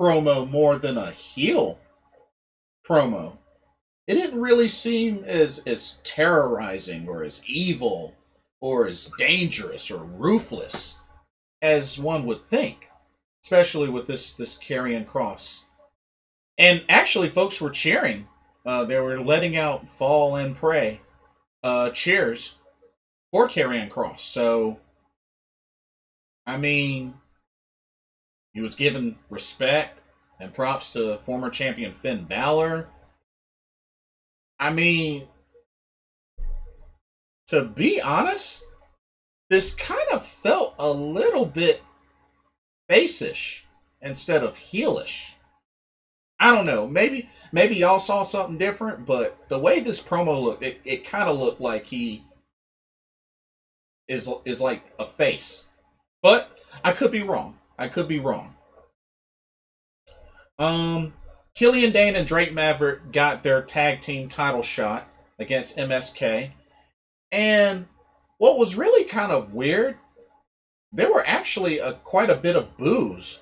promo more than a heel promo. It didn't really seem as as terrorizing or as evil or as dangerous or ruthless as one would think, especially with this this Karrion Kross. And actually, folks were cheering. Uh, they were letting out "Fall and Pray." uh, cheers for Karrion Kross. So, I mean, he was given respect and props to former champion Finn Balor. I mean, to be honest, this kind of felt a little bit facish instead of heelish. I don't know. Maybe maybe y'all saw something different, but the way this promo looked, it, it kind of looked like he is is like a face. But I could be wrong. I could be wrong. Um, Killian Dain and Drake Maverick got their tag team title shot against MSK, and what was really kind of weird, there were actually a quite a bit of boos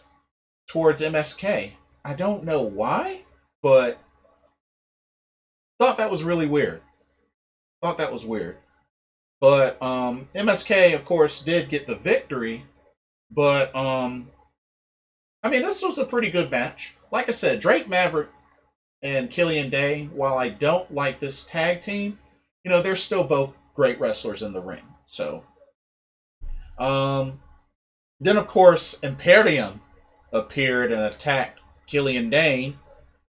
towards MSK. I don't know why, but thought that was really weird. Thought that was weird. But um, MSK, of course, did get the victory. But um, I mean, this was a pretty good match. Like I said, Drake Maverick and Killian Dain. while I don't like this tag team, you know, they're still both great wrestlers in the ring. So, um, then of course, Imperium appeared and attacked Killian Dain.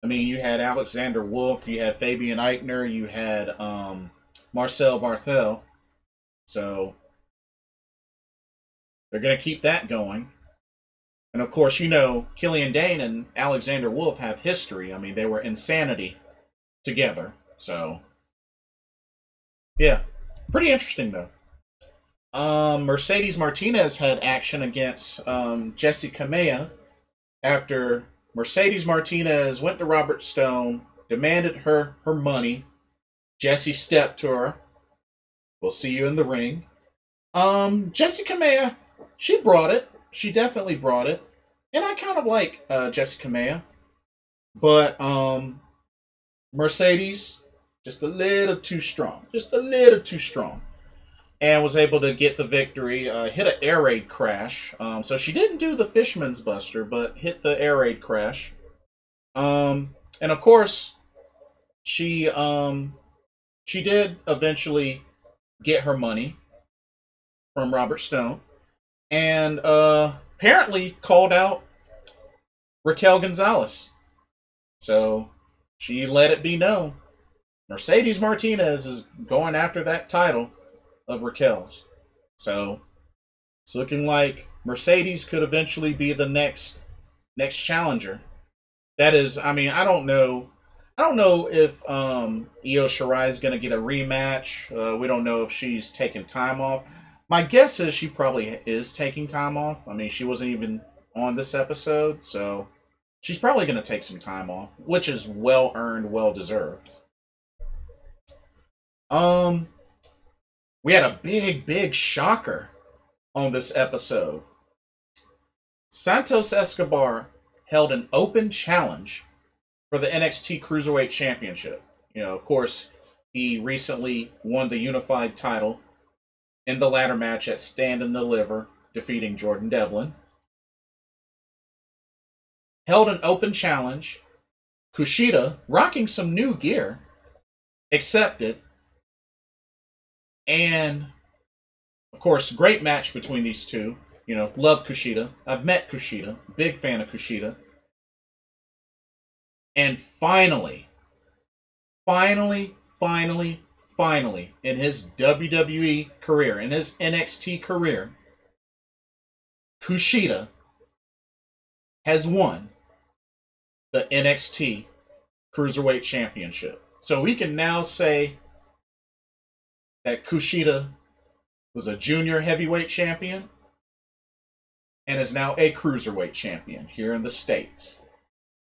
I mean, you had Alexander Wolf, you had Fabian Aichner, you had um, Marcel Barthel. So they're going to keep that going. And of course, you know, Killian Dain and Alexander Wolf have history. I mean, they were insanity together. So, yeah, pretty interesting though. um, Mercedes Martinez had action against um, Jessi Kamea after Mercedes Martinez went to Robert Stone, demanded her her money. Jessi stepped to her. We'll see you in the ring. Um, Jessi Kamea, she brought it. She definitely brought it, and I kind of like uh, Jessi Kamea, but um, Mercedes just a little too strong, just a little too strong and was able to get the victory. Uh, hit an air raid crash. Um, so she didn't do the Fisherman's Buster, but hit the air raid crash. Um, and of course, she um, she did eventually get her money from Robert Stone, and uh, apparently called out Raquel Gonzalez. So she let it be known Mercedes Martinez is going after that title of Raquel's. So it's looking like Mercedes could eventually be the next next challenger. That is, I mean, I don't know. I don't know if um, Io Shirai is going to get a rematch. Uh, we don't know if she's taking time off. My guess is she probably is taking time off. I mean, she wasn't even on this episode, so she's probably going to take some time off, which is well earned, well deserved. Um, we had a big, big shocker on this episode. Santos Escobar held an open challenge for the NXT Cruiserweight Championship. You know, of course, he recently won the unified title in the ladder match at Stand and Deliver, defeating Jordan Devlin. Held an open challenge. Kushida, rocking some new gear, accepted and of course, great match between these two. You know, love Kushida. I've met Kushida. Big fan of Kushida. And finally, finally, finally, finally, in his WWE career, in his NXT career, Kushida has won the NXT Cruiserweight Championship. So we can now say that Kushida was a junior heavyweight champion and is now a cruiserweight champion here in the States.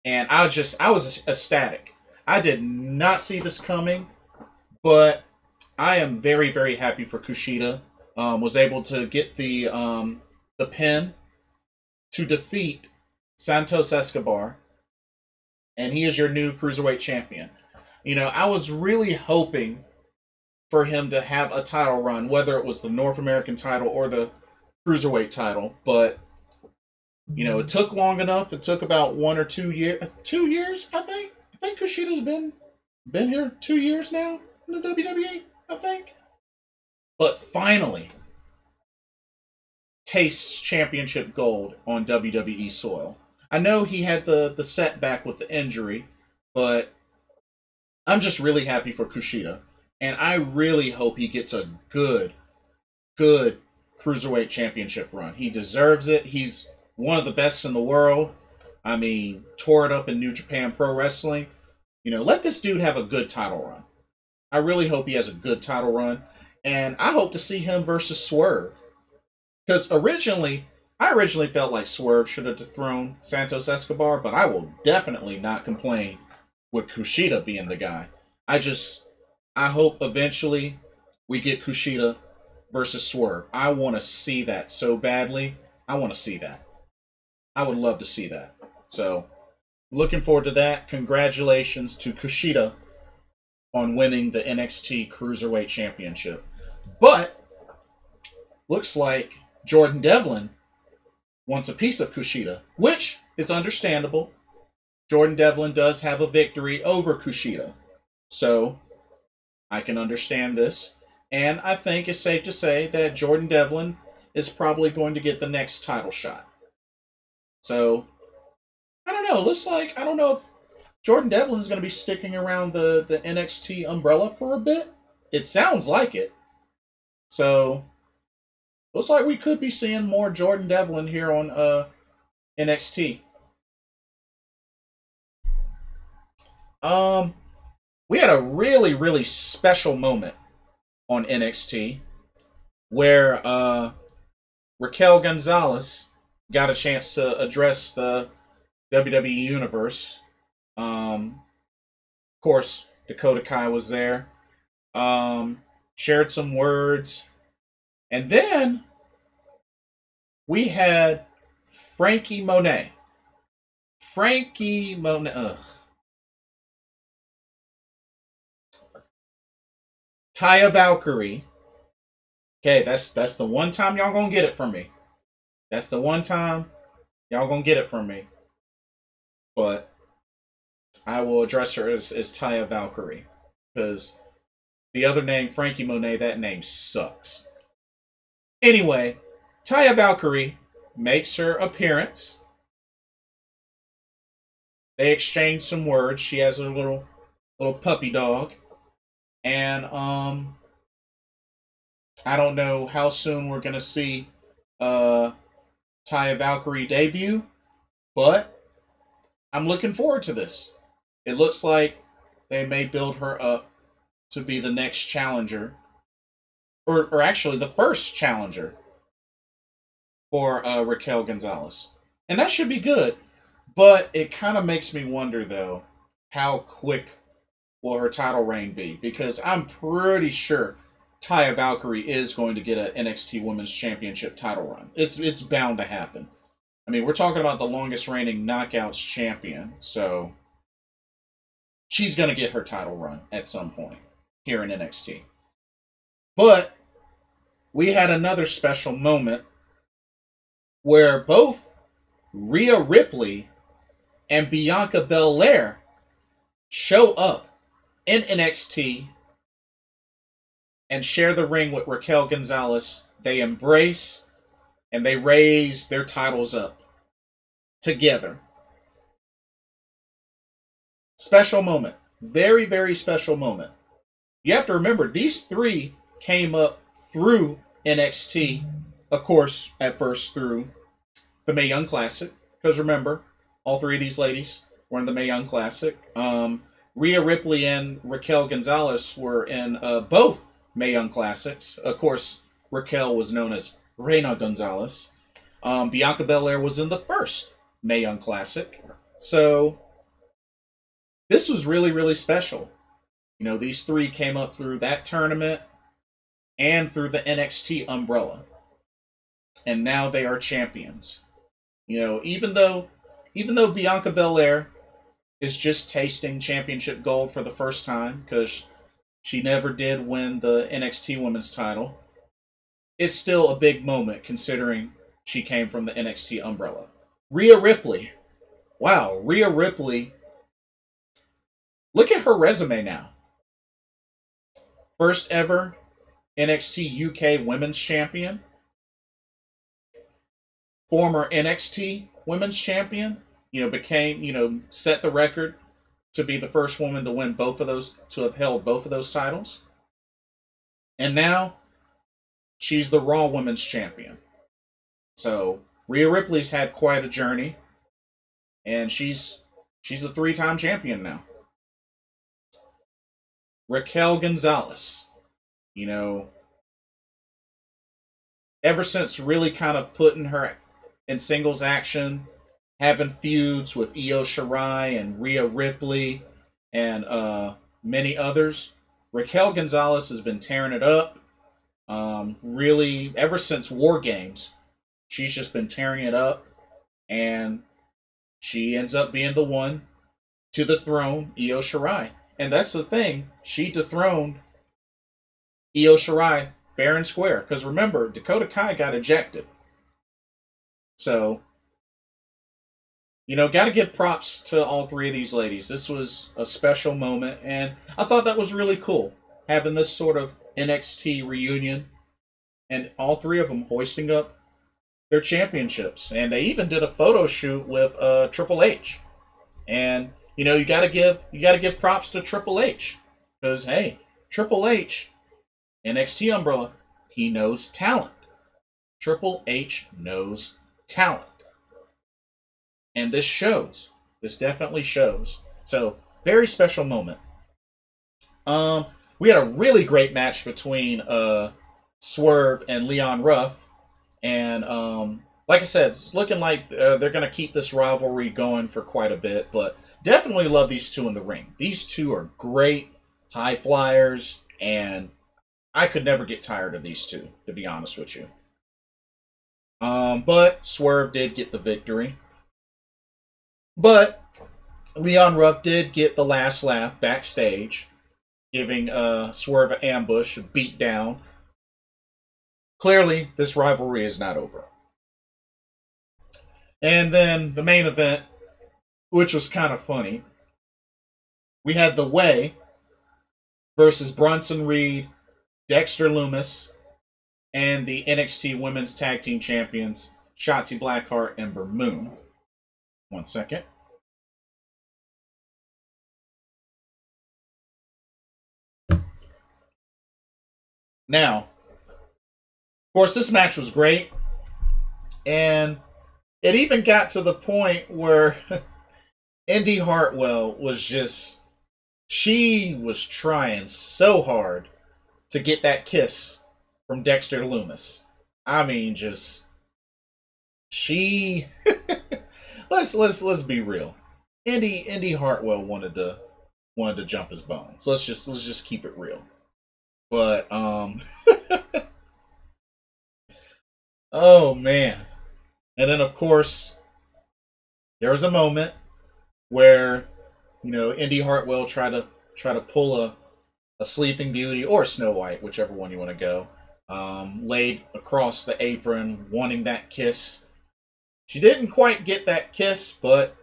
And I just, I was ecstatic. I did not see this coming, but I am very, very happy for Kushida. Um, was able to get the um, the pin to defeat Santos Escobar, and he is your new cruiserweight champion. You know, I was really hoping for him to have a title run, whether it was the North American title or the cruiserweight title. But you know, it took long enough. It took about one or two years. Two years, I think. I think Kushida's been been here two years now in the WWE. I think. But finally, tastes championship gold on WWE soil. I know he had the the setback with the injury, but I'm just really happy for Kushida. And I really hope he gets a good, good cruiserweight championship run. He deserves it. He's one of the best in the world. I mean, tore it up in New Japan Pro Wrestling. You know, let this dude have a good title run. I really hope he has a good title run. And I hope to see him versus Swerve. Because originally, I originally felt like Swerve should have dethroned Santos Escobar, but I will definitely not complain with Kushida being the guy. I just I hope eventually we get Kushida versus Swerve. I want to see that so badly. I want to see that. I would love to see that. So, looking forward to that. Congratulations to Kushida on winning the NXT Cruiserweight Championship. But looks like Jordan Devlin wants a piece of Kushida, which is understandable. Jordan Devlin does have a victory over Kushida. So, I can understand this. And I think it's safe to say that Jordan Devlin is probably going to get the next title shot. So, I don't know. Looks like, I don't know if Jordan Devlin is going to be sticking around the, the NXT umbrella for a bit. It sounds like it. So, looks like we could be seeing more Jordan Devlin here on uh, NXT. Um, we had a really, really special moment on NXT where uh, Raquel Gonzalez got a chance to address the WWE Universe. Um, of course, Dakota Kai was there. Um, shared some words. And then we had Franky Monet. Franky Monet. Ugh. Taya Valkyrie. Okay, that's that's the one time y'all gonna get it from me. That's the one time y'all gonna get it from me. But I will address her as, as Taya Valkyrie. Because the other name, Franky Monet, that name sucks. Anyway, Taya Valkyrie makes her appearance. They exchange some words. She has a little little puppy dog. And um I don't know how soon we're gonna see uh Taya Valkyrie debut, but I'm looking forward to this. It looks like they may build her up to be the next challenger, or, or actually the first challenger for uh, Raquel Gonzalez. And that should be good, but it kind of makes me wonder, though, how quick will her title reign be? Because I'm pretty sure Taya Valkyrie is going to get an NXT Women's Championship title run. It's it's bound to happen. I mean, we're talking about the longest reigning Knockouts champion, so she's going to get her title run at some point here in NXT. But we had another special moment where both Rhea Ripley and Bianca Belair show up in NXT and share the ring with Raquel Gonzalez. They embrace and they raise their titles up together. Special moment. Very, very special moment. You have to remember, these three came up through NXT, of course, at first through the Mae Young Classic. Because remember, all three of these ladies were in the Mae Young Classic. Um, Rhea Ripley and Raquel Gonzalez were in uh, both Mae Young Classics. Of course, Raquel was known as Reina Gonzalez. Um, Bianca Belair was in the first Mae Young Classic. So this was really, really special. You know, these three came up through that tournament and through the NXT umbrella. And now they are champions. You know, even though even though Bianca Belair is just tasting championship gold for the first time because she never did win the NXT women's title, it's still a big moment considering she came from the NXT umbrella. Rhea Ripley. Wow, Rhea Ripley. Look at her resume now. First ever NXT UK Women's Champion. Former NXT Women's Champion. You know, became, you know, set the record to be the first woman to win both of those, to have held both of those titles. And now she's the Raw Women's Champion. So Rhea Ripley's had quite a journey, and she's she's a three-time champion now. Raquel Gonzalez, you know, ever since really kind of putting her in singles action, having feuds with Io Shirai and Rhea Ripley and uh, many others, Raquel Gonzalez has been tearing it up. Um, really, ever since War Games, she's just been tearing it up, and she ends up being the one to dethrone Io Shirai. And that's the thing. She dethroned Io Shirai fair and square. Because remember, Dakota Kai got ejected. So, you know, got to give props to all three of these ladies. This was a special moment, and I thought that was really cool. Having this sort of NXT reunion, and all three of them hoisting up their championships. And they even did a photo shoot with uh, Triple H. And you know, you got to give you got to give props to Triple H because hey, Triple H, NXT umbrella, he knows talent. Triple H knows talent, and this shows. This definitely shows. So very special moment. Um, we had a really great match between uh Swerve and Leon Ruff, and um, like I said, it's looking like uh, they're going to keep this rivalry going for quite a bit. But definitely love these two in the ring. These two are great high flyers, and I could never get tired of these two, to be honest with you. Um, but Swerve did get the victory. But Leon Ruff did get the last laugh backstage, giving uh, Swerve an ambush, a beat down. Clearly, this rivalry is not over. And then the main event, which was kind of funny, we had The Way versus Bronson Reed, Dexter Lumis, and the NXT Women's Tag Team Champions, Shotzi Blackheart, and Ember Moon. One second. Now, of course, this match was great. And it even got to the point where Indy Hartwell was just. She was trying so hard to get that kiss from Dexter Lumis. I mean, just. She. let's let's let's be real. Indy Indy Hartwell wanted to wanted to jump his bones. So let's just let's just keep it real. But um Oh man. And then of course there was a moment where you know Indy Hartwell tried to try to pull a a Sleeping Beauty or Snow White, whichever one you want to go, um, laid across the apron, wanting that kiss. She didn't quite get that kiss, but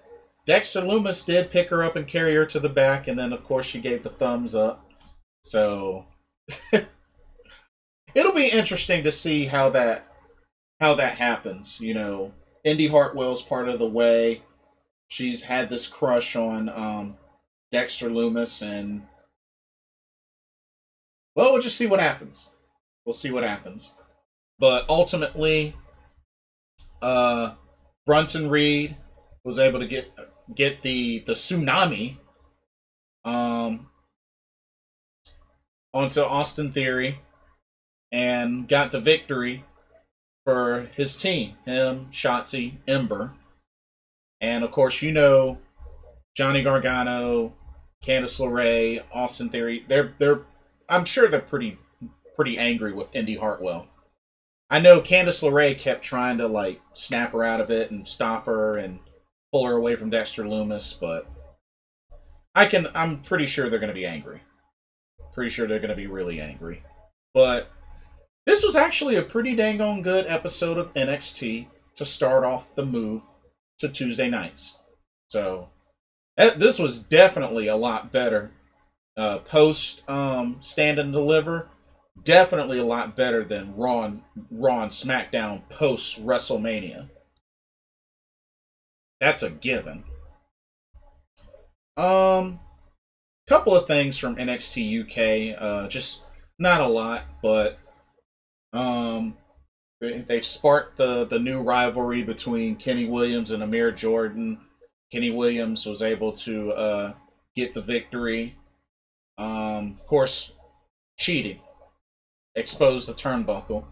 Dexter Lumis did pick her up and carry her to the back, and then of course she gave the thumbs up. So it'll be interesting to see how that how that happens. You know, Indy Hartwell's part of the way. She's had this crush on um, Dexter Lumis, and well, we'll just see what happens. We'll see what happens. But ultimately, uh, Bronson Reed was able to get get the the tsunami um onto Austin Theory and got the victory for his team, him, Shotzi, Ember. And of course, you know Johnny Gargano, Candice LeRae, Austin Theory. They're they're I'm sure they're pretty pretty angry with Indy Hartwell. I know Candice LeRae kept trying to like snap her out of it and stop her and pull her away from Dexter Lumis, but I can I'm pretty sure they're gonna be angry. Pretty sure they're going to be really angry. But this was actually a pretty dang on good episode of NXT to start off the move to Tuesday nights. So this was definitely a lot better. Uh, post um, Stand and Deliver, definitely a lot better than Raw Raw and SmackDown post WrestleMania. That's a given. Um, couple of things from NXT UK. Uh, just not a lot, but um, they've sparked the the new rivalry between Kenny Williams and Amir Jordan. Kenny Williams was able to uh, get the victory. Um, of course, cheating, exposed the turnbuckle.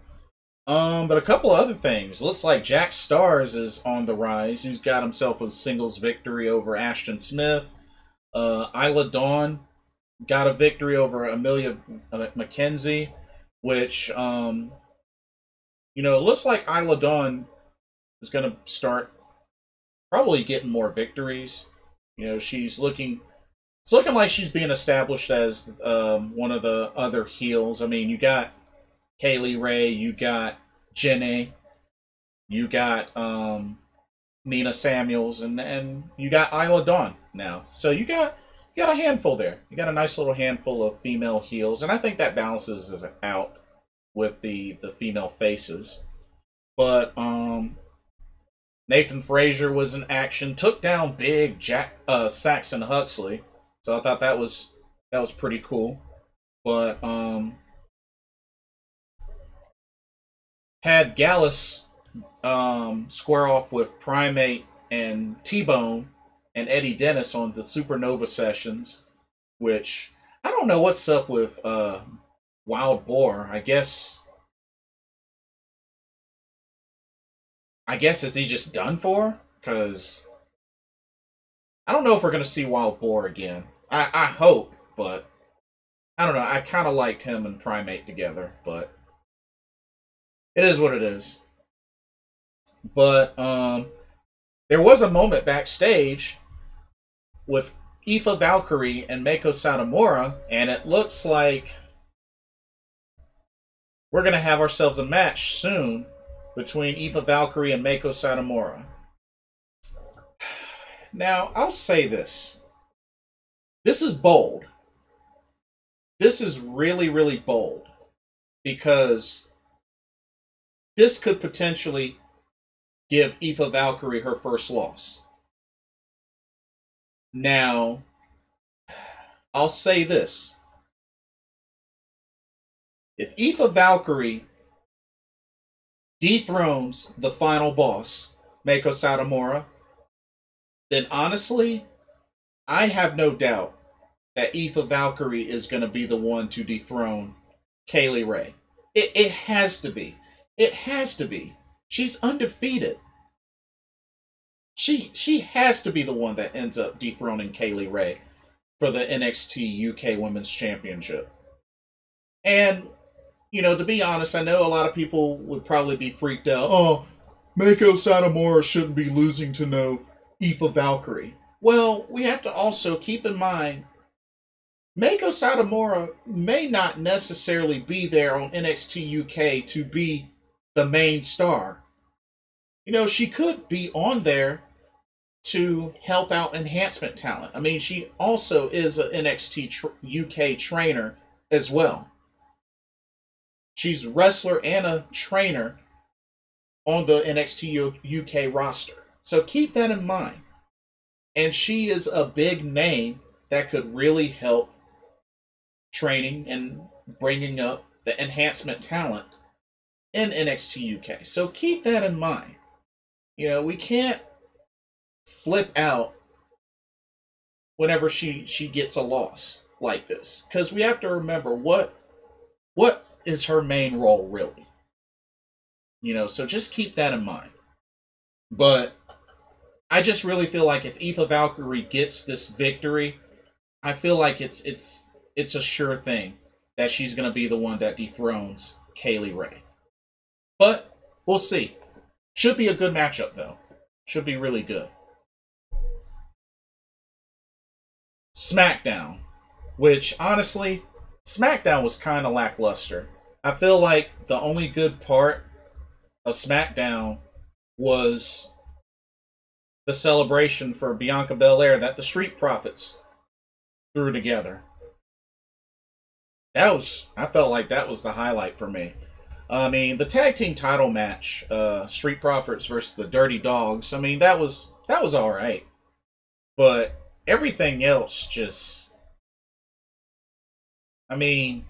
Um, but a couple of other things. Looks like Jack Starz is on the rise. He's got himself a singles victory over Ashton Smith. Uh, Isla Dawn got a victory over Amelia uh, McKenzie, which, um, you know, it looks like Isla Dawn is going to start probably getting more victories. You know, she's looking. It's looking like she's being established as um, one of the other heels. I mean, you got Kay Lee Ray, you got Jenny, you got um, Nina Samuels, and and you got Isla Dawn now. So you got you got a handful there. You got a nice little handful of female heels, and I think that balances out with the the female faces. But um, Nathan Frazer was in action, took down big Jack uh, Saxon Huxley, so I thought that was that was pretty cool. But um, had Gallus um, square off with Primate and T Bone and Eddie Dennis on the Supernova sessions, which I don't know what's up with uh, Wild Boar. I guess. I guess is he just done for? Because I don't know if we're gonna see Wild Boar again. I I hope, but I don't know. I kind of liked him and Primate together, but it is what it is. But um, there was a moment backstage with Aoife Valkyrie and Meiko Satomura, and it looks like we're going to have ourselves a match soon between Aoife Valkyrie and Meiko Satomura. Now, I'll say this. This is bold. This is really, really bold because this could potentially give Aoife Valkyrie her first loss. Now, I'll say this. If Aoife Valkyrie dethrones the final boss, Meiko Satomura, then honestly, I have no doubt that Aoife Valkyrie is going to be the one to dethrone Kay Lee Ray. It, it has to be. It has to be. She's undefeated. She she has to be the one that ends up dethroning Kay Lee Ray for the NXT UK Women's Championship. And you know, to be honest, I know a lot of people would probably be freaked out. Oh, Meiko Satomura shouldn't be losing to no Aoife Valkyrie. Well, we have to also keep in mind Meiko Satomura may not necessarily be there on NXT UK to be the main star. You know, she could be on there to help out enhancement talent. I mean, she also is an NXT UK trainer as well. She's wrestler and a trainer on the NXT UK roster. So keep that in mind. And she is a big name that could really help training and bringing up the enhancement talent in NXT UK. So keep that in mind. You know, we can't flip out whenever she she gets a loss like this because we have to remember what what is her main role really. You know, so just keep that in mind. But I just really feel like if Aoife Valkyrie gets this victory, I feel like it's it's it's a sure thing that she's gonna be the one that dethrones Kay Lee Ray. But we'll see. Should be a good matchup though. Should be really good. SmackDown, which honestly, SmackDown was kind of lackluster. I feel like the only good part of SmackDown was the celebration for Bianca Belair that the Street Profits threw together. That was, I felt like that was the highlight for me. I mean, the tag team title match, uh, Street Profits versus the Dirty Dawgs. I mean, that was that was all right, but everything else just. I mean,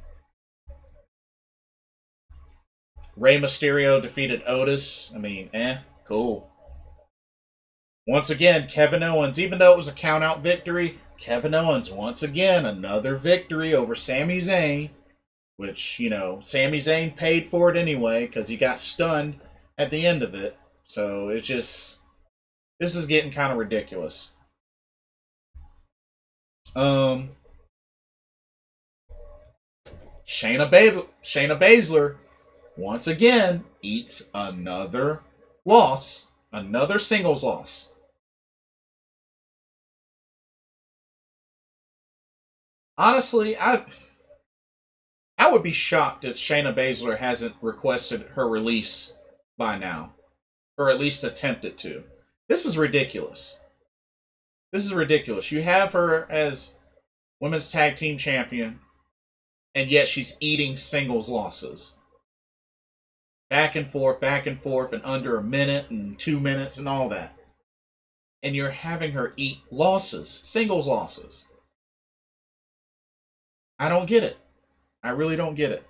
Rey Mysterio defeated Otis. I mean, eh, cool. Once again, Kevin Owens, even though it was a countout victory, Kevin Owens, once again, another victory over Sami Zayn which you know Sami Zayn paid for it anyway because he got stunned at the end of it. So it's just this is getting kind of ridiculous. Um, Shayna, ba- Shayna Baszler once again eats another loss, another singles loss. Honestly, I I would be shocked if Shayna Baszler hasn't requested her release by now, or at least attempted to. This is ridiculous. This is ridiculous. You have her as women's tag team champion, and yet she's eating singles losses. Back and forth, back and forth, and under a minute and two minutes and all that. And you're having her eat losses, singles losses. I don't get it. I really don't get it.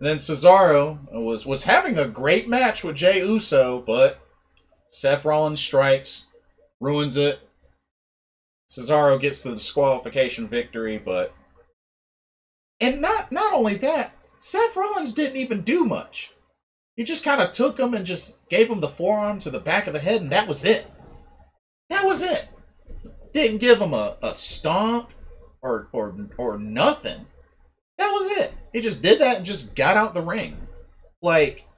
And then Cesaro was was having a great match with Jey Uso, but Seth Rollins strikes, ruins it. Cesaro gets the disqualification victory, but and not not only that, Seth Rollins didn't even do much. He just kind of took him and just gave him the forearm to the back of the head, and that was it. That was it. Didn't give him a, a stomp or or or nothing. That was it. He just did that and just got out the ring. Like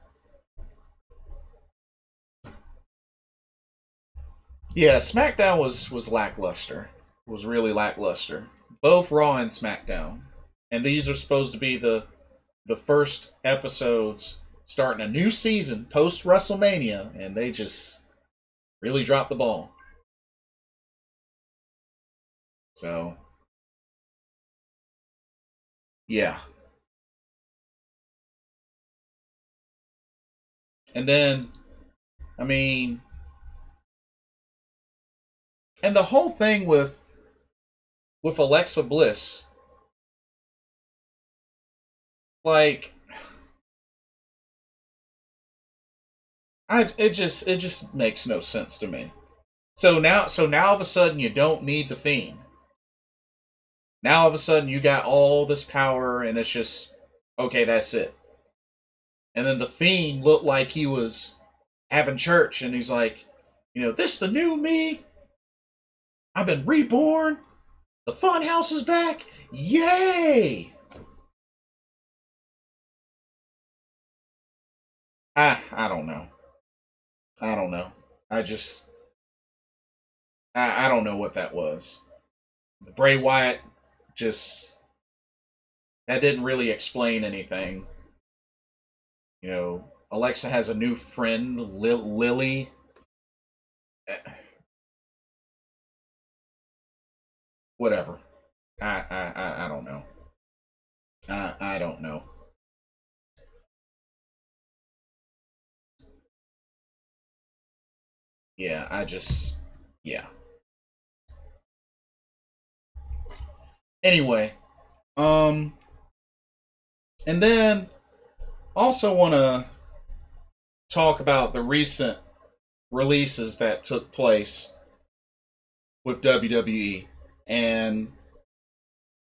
Yeah, SmackDown was was lackluster. Was really lackluster. Both Raw and SmackDown. And these are supposed to be the the first episodes starting a new season post WrestleMania and they just really dropped the ball. So yeah. And then I mean and the whole thing with with Alexa Bliss like I it just it just makes no sense to me. So now so now all of a sudden you don't need the fiend. Now all of a sudden you got all this power and it's just okay, that's it. And then the fiend looked like he was having church and he's like, you know, this the new me. I've been reborn. The fun house is back. Yay! I I don't know. I don't know. I just I I don't know what that was. Bray Wyatt just that didn't really explain anything. You know, Alexa has a new friend, Lily. Eh, whatever. I, I, I, I don't know. I, I don't know. Yeah, I just, yeah. Anyway, um, and then also want to talk about the recent releases that took place with WWE. And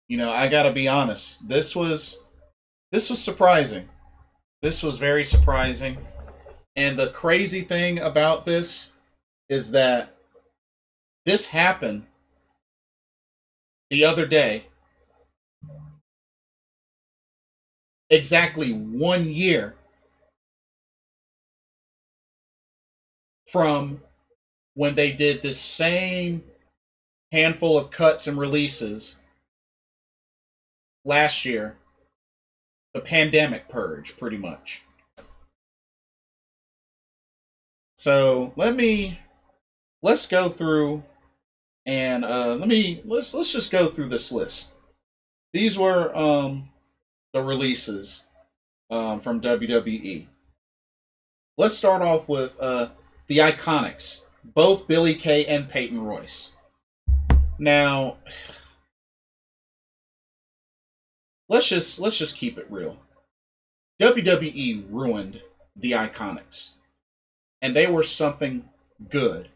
you know, I got to be honest. This was this was surprising. This was very surprising. And the crazy thing about this is that this happened the other day exactly 1 year from when they did this same handful of cuts and releases last year. The pandemic purge, pretty much. So let me let's go through and uh, let me let's let's just go through this list. These were um, the releases um, from WWE. Let's start off with uh, the Iconics, both Billy Kay and Peyton Royce. Now, let's just let's just keep it real. WWE ruined the Iconics, and they were something good,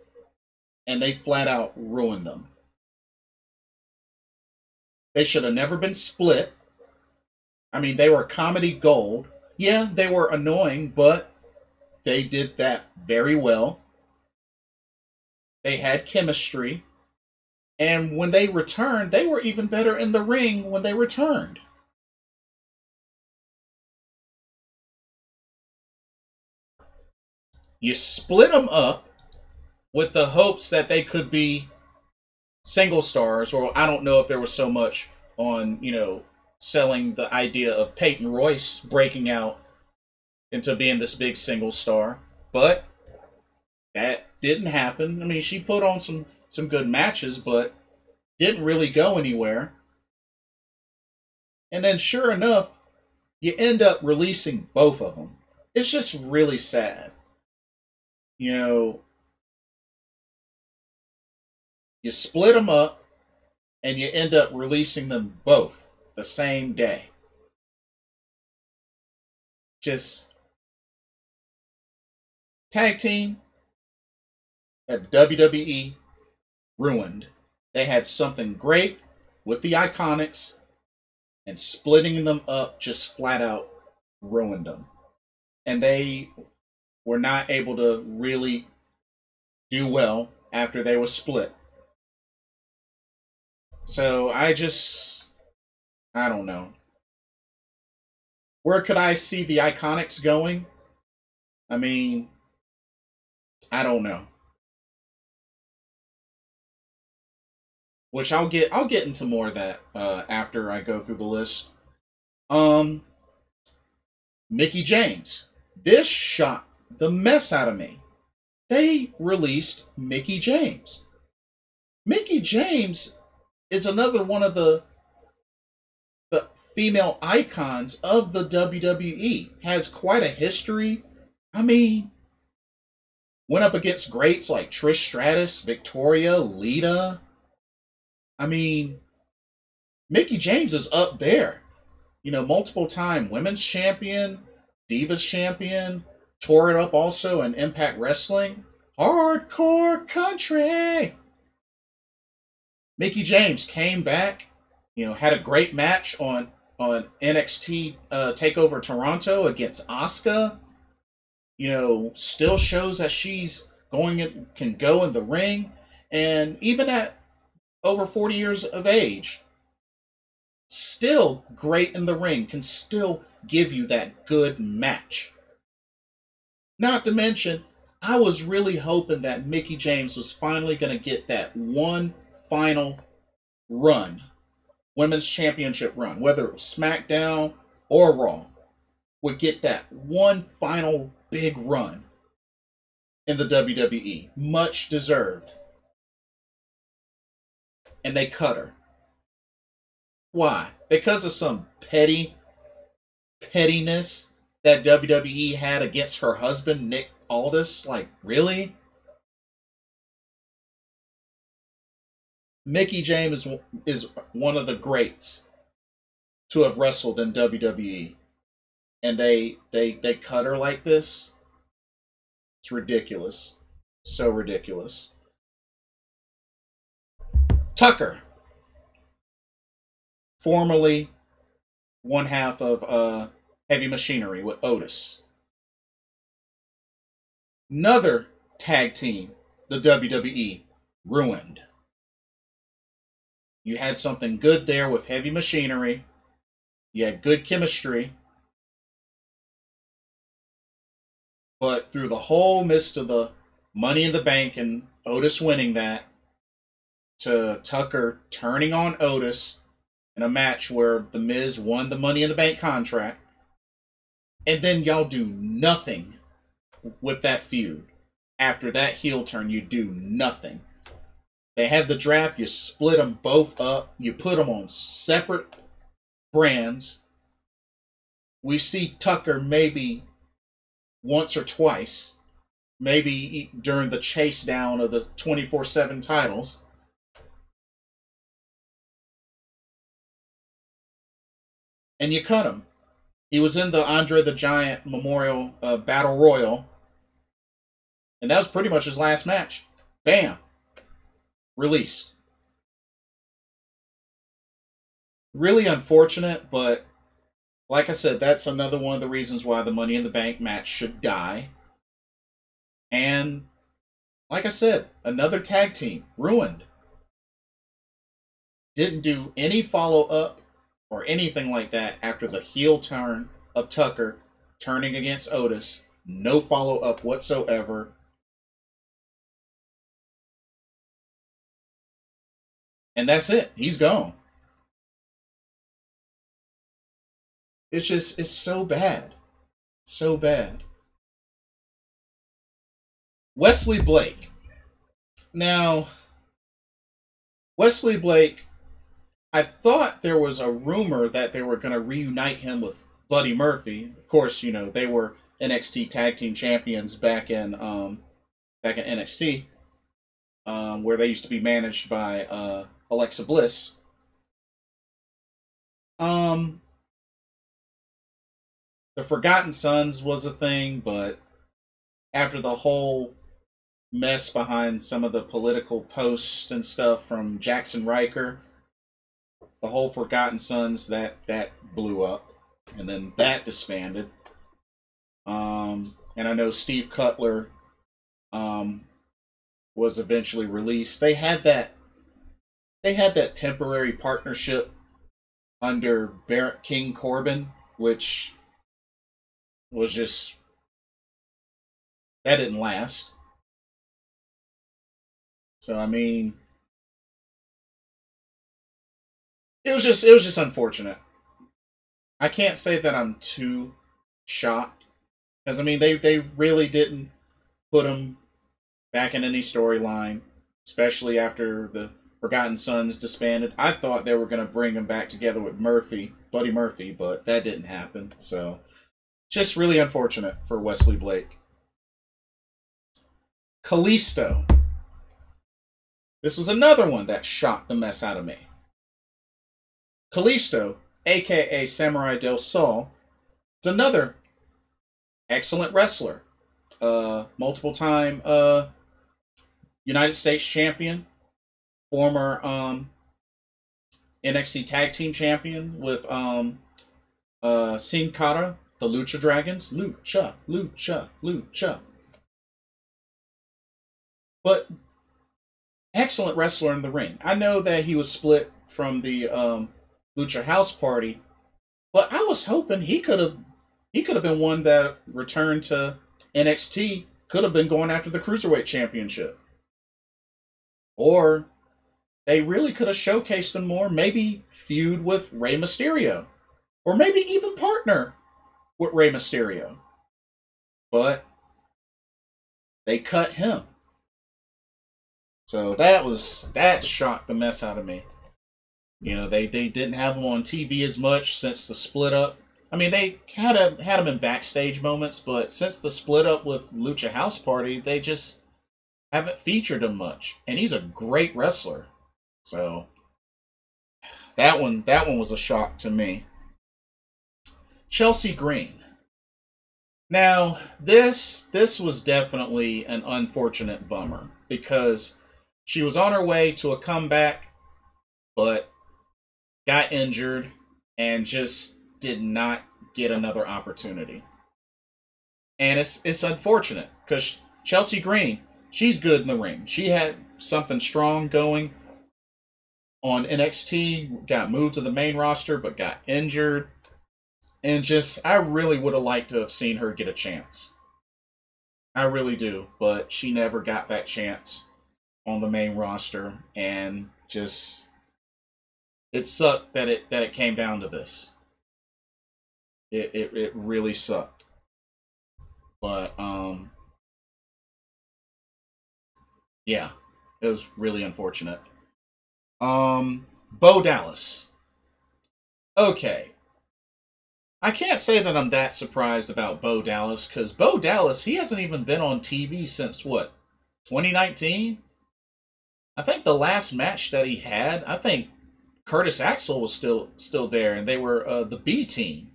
and they flat out ruined them. They should have never been split. I mean, they were comedy gold. Yeah, they were annoying, but they did that very well. They had chemistry. And when they returned, they were even better in the ring when they returned. You split them up with the hopes that they could be single stars, or I don't know if there was so much on, you know, selling the idea of Peyton Royce breaking out into being this big single star, but that didn't happen. I mean, she put on some some good matches, but didn't really go anywhere. And then, sure enough, you end up releasing both of them. It's just really sad. You know, you split them up and you end up releasing them both the same day. Just tag team at WWE ruined. They had something great with the Iconics, and splitting them up just flat out ruined them. and they were not able to really do well after they were split. So I just I don't know. Where could I see the Iconics going? I mean, I don't know. Which I'll get I'll get into more of that uh, after I go through the list. Um Mickie James. This shot the mess out of me. They released Mickie James. Mickie James is another one of the the female icons of the WWE. Has quite a history. I mean, went up against greats like Trish Stratus, Victoria, Lita. I mean, Mickie James is up there. You know, multiple time women's champion, Divas champion, tore it up also in Impact Wrestling. Hardcore country. Mickie James came back, you know, had a great match on on NXT uh, Takeover Toronto against Asuka. You know, still shows that she's going in, can go in the ring, and even at over forty years of age, still great in the ring. Can still give you that good match. Not to mention, I was really hoping that Mickie James was finally going to get that one final run, women's championship run, whether it was SmackDown or Raw, would get that one final big run in the WWE. Much deserved. And they cut her. Why? Because of some petty pettiness that WWE had against her husband, Nick Aldis? Like, really? Mickie James is, is one of the greats to have wrestled in WWE. And they they they cut her like this. It's ridiculous. So ridiculous. Tucker. Formerly one half of uh Heavy Machinery with Otis. Another tag team the WWE ruined. You had something good there with Heavy Machinery. You had good chemistry. But through the whole midst of the Money in the Bank and Otis winning that, to Tucker turning on Otis in a match where The Miz won the Money in the Bank contract, and then y'all do nothing with that feud. After that heel turn, you do nothing. They have the draft, you split them both up, you put them on separate brands. We see Tucker maybe once or twice, maybe during the chase down of the 24 7 titles. And you cut him. He was in the Andre the Giant Memorial uh, Battle Royal, and that was pretty much his last match. Bam, released. Really unfortunate, but like I said, that's another one of the reasons why the Money in the Bank match should die. And like I said, another tag team ruined. Didn't do any follow up or anything like that after the heel turn of Tucker turning against Otis. No follow up whatsoever. And that's it. He's gone. It's just, it's so bad. So bad. Wesley Blake. Now, Wesley Blake I thought there was a rumor that they were going to reunite him with Buddy Murphy. Of course, you know they were NXT Tag Team Champions back in um, back in NXT, um, where they used to be managed by uh, Alexa Bliss. Um, the Forgotten Sons was a thing, but after the whole mess behind some of the political posts and stuff from Jaxson Ryker, the whole Forgotten Sons that that blew up, and then that disbanded. Um, and I know Steve Cutler um, was eventually released. They had that they had that temporary partnership under Baron King Corbin, which was just that didn't last. So I mean it was just it was just unfortunate. I can't say that I'm too shocked because I mean they they really didn't put him back in any storyline, especially after the Forgotten Sons disbanded. I thought they were going to bring them back together with Murphy, Buddy Murphy, but that didn't happen. So just really unfortunate for Wesley Blake. Kalisto. This was another one that shocked the mess out of me. Kalisto, aka Samurai Del Sol, is another excellent wrestler. Uh, multiple time uh, United States champion, former um, NXT Tag Team Champion with um, uh, Sin Cara, the Lucha Dragons. Lucha, Lucha, Lucha. But excellent wrestler in the ring. I know that he was split from the um, Lucha House Party, but I was hoping he could have he could have been one that returned to NXT. Could have been going after the Cruiserweight Championship. Or they really could have showcased him more, maybe feud with Rey Mysterio. Or maybe even partner with Rey Mysterio. But they cut him. So that was that shocked the mess out of me. You know, they, they didn't have him on TV as much since the split up. I mean, they had a, had him in backstage moments, but since the split up with Lucha House Party, they just haven't featured him much. And he's a great wrestler. So that one that one was a shock to me. Chelsea Green. Now, this this was definitely an unfortunate bummer because she was on her way to a comeback but got injured and just did not get another opportunity. And it's it's unfortunate cuz Chelsea Green, she's good in the ring. She had something strong going on NXT, got moved to the main roster, but got injured. And just, I really would have liked to have seen her get a chance. I really do, but she never got that chance on the main roster, and just it sucked that it that it came down to this. It it, it really sucked. But um yeah, it was really unfortunate. Um, Bo Dallas. Okay. I can't say that I'm that surprised about Bo Dallas because Bo Dallas, he hasn't even been on TV since what, 2019? I think the last match that he had, I think Curtis Axel was still still there, and they were uh, the B team.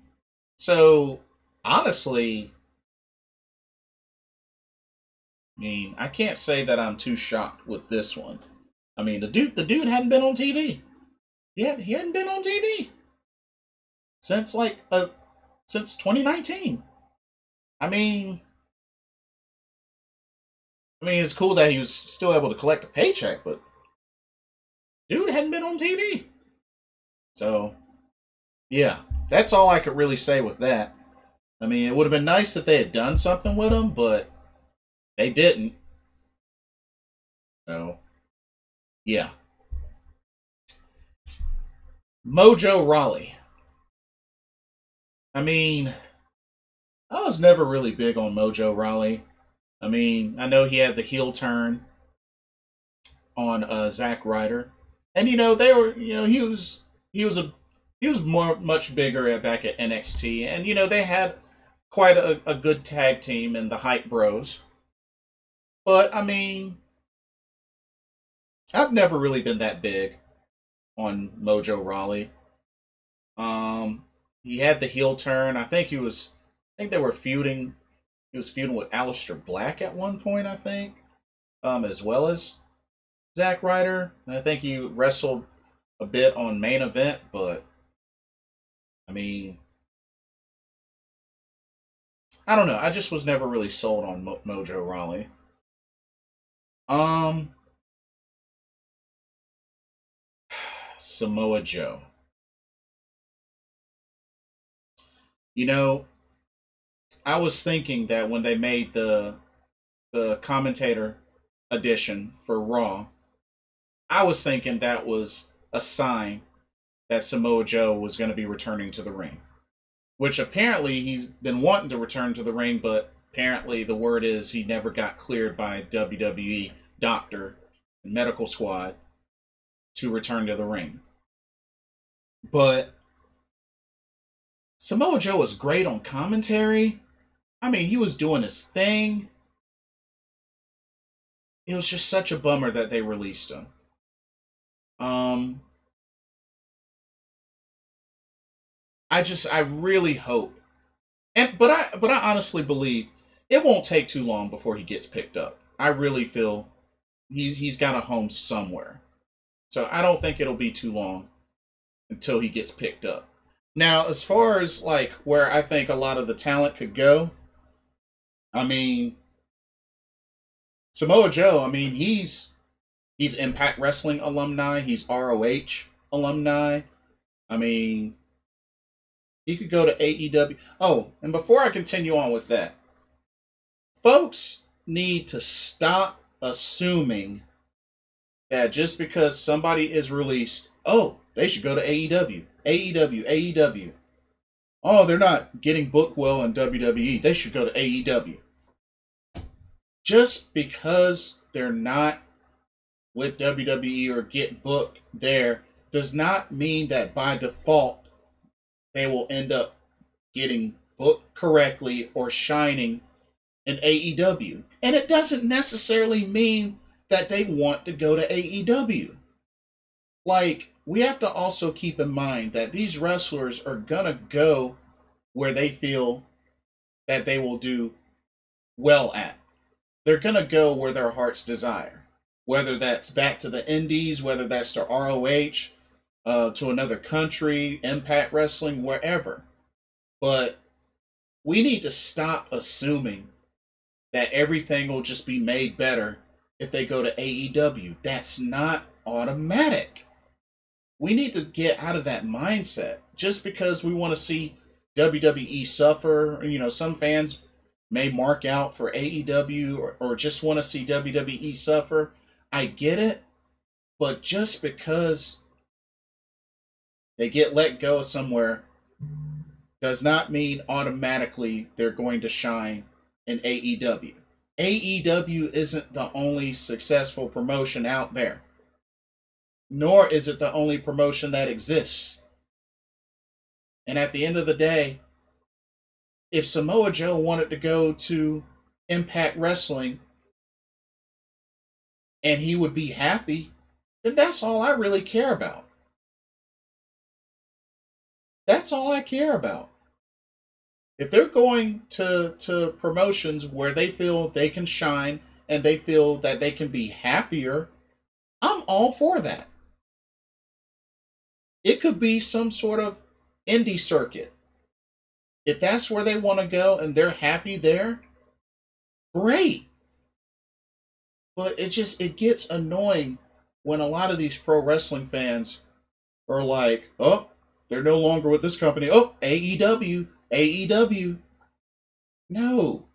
So honestly, I mean, I can't say that I'm too shocked with this one. I mean, the dude, the dude hadn't been on TV. Had, he hadn't been on TV since like uh, since 2019. I mean, I mean, it's cool that he was still able to collect a paycheck, but dude hadn't been on TV. So, yeah, that's all I could really say with that. I mean, it would have been nice if they had done something with him, but they didn't. So, yeah. Mojo Rawley. I mean, I was never really big on Mojo Rawley. I mean, I know he had the heel turn on uh, Zack Ryder, and you know they were, you know, he was he was a he was more much bigger back at NXT, and you know they had quite a, a good tag team in the Hype Bros. But I mean, I've never really been that big on Mojo Rawley. Um, he had the heel turn. I think he was. I think they were feuding. He was feuding with Aleister Black at one point. I think, um, as well as Zack Ryder. And I think he wrestled a bit on main event, but I mean, I don't know. I just was never really sold on Mo- Mojo Rawley. Um, Samoa Joe. You know, I was thinking that when they made the the commentator edition for Raw, I was thinking that was a sign that Samoa Joe was going to be returning to the ring. Which apparently he's been wanting to return to the ring, but apparently the word is he never got cleared by WWE doctor and medical squad to return to the ring. But Samoa Joe was great on commentary. I mean, he was doing his thing. It was just such a bummer that they released him. Um I just I really hope and but I but I honestly believe it won't take too long before he gets picked up. I really feel he he's got a home somewhere. So I don't think it'll be too long until he gets picked up. Now, as far as like where I think a lot of the talent could go, I mean Samoa Joe, I mean he's he's Impact Wrestling alumni, he's ROH alumni. I mean he could go to AEW. Oh, and before I continue on with that, folks need to stop assuming that just because somebody is released, oh, they should go to AEW, AEW, AEW. Oh, they're not getting booked well in WWE. They should go to AEW. Just because they're not with WWE or get booked there does not mean that by default they will end up getting booked correctly or shining in AEW. And it doesn't necessarily mean that they want to go to AEW. Like, we have to also keep in mind that these wrestlers are going to go where they feel that they will do well at. They're going to go where their hearts desire. Whether that's back to the indies, whether that's to ROH, uh, to another country, Impact Wrestling, wherever. But we need to stop assuming that everything will just be made better if they go to AEW. That's not automatic. We need to get out of that mindset. Just because we want to see WWE suffer, you know, some fans may mark out for AEW or, or just want to see WWE suffer. I get it. But just because they get let go somewhere does not mean automatically they're going to shine in AEW. AEW isn't the only successful promotion out there, nor is it the only promotion that exists. And at the end of the day, if Samoa Joe wanted to go to Impact Wrestling and he would be happy, then that's all I really care about. That's all I care about if they're going to to promotions where they feel they can shine and they feel that they can be happier, I'm all for that. It could be some sort of indie circuit. If that's where they want to go and they're happy there, great. But it just it gets annoying when a lot of these pro wrestling fans are like, "Oh, they're no longer with this company. Oh, AEW, AEW. No.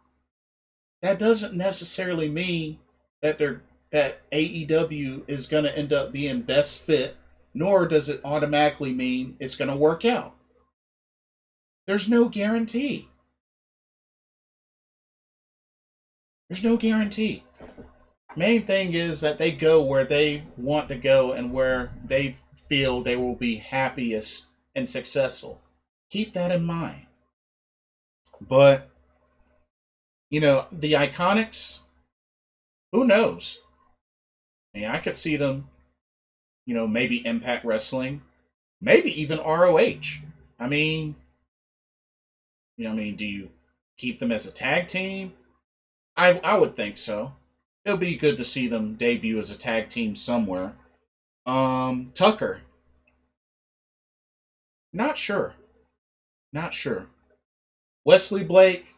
That doesn't necessarily mean that they're that AEW is going to end up being best fit, nor does it automatically mean it's going to work out. There's no guarantee. There's no guarantee. Main thing is that they go where they want to go and where they feel they will be happiest and successful. Keep that in mind. But you know, the Iconics, who knows? I mean, I could see them, you know, maybe Impact Wrestling, maybe even ROH. I mean, you know, I mean, do you keep them as a tag team? I I would think so. It'll be good to see them debut as a tag team somewhere. Um, Tucker. Not sure. Not sure. Wesley Blake,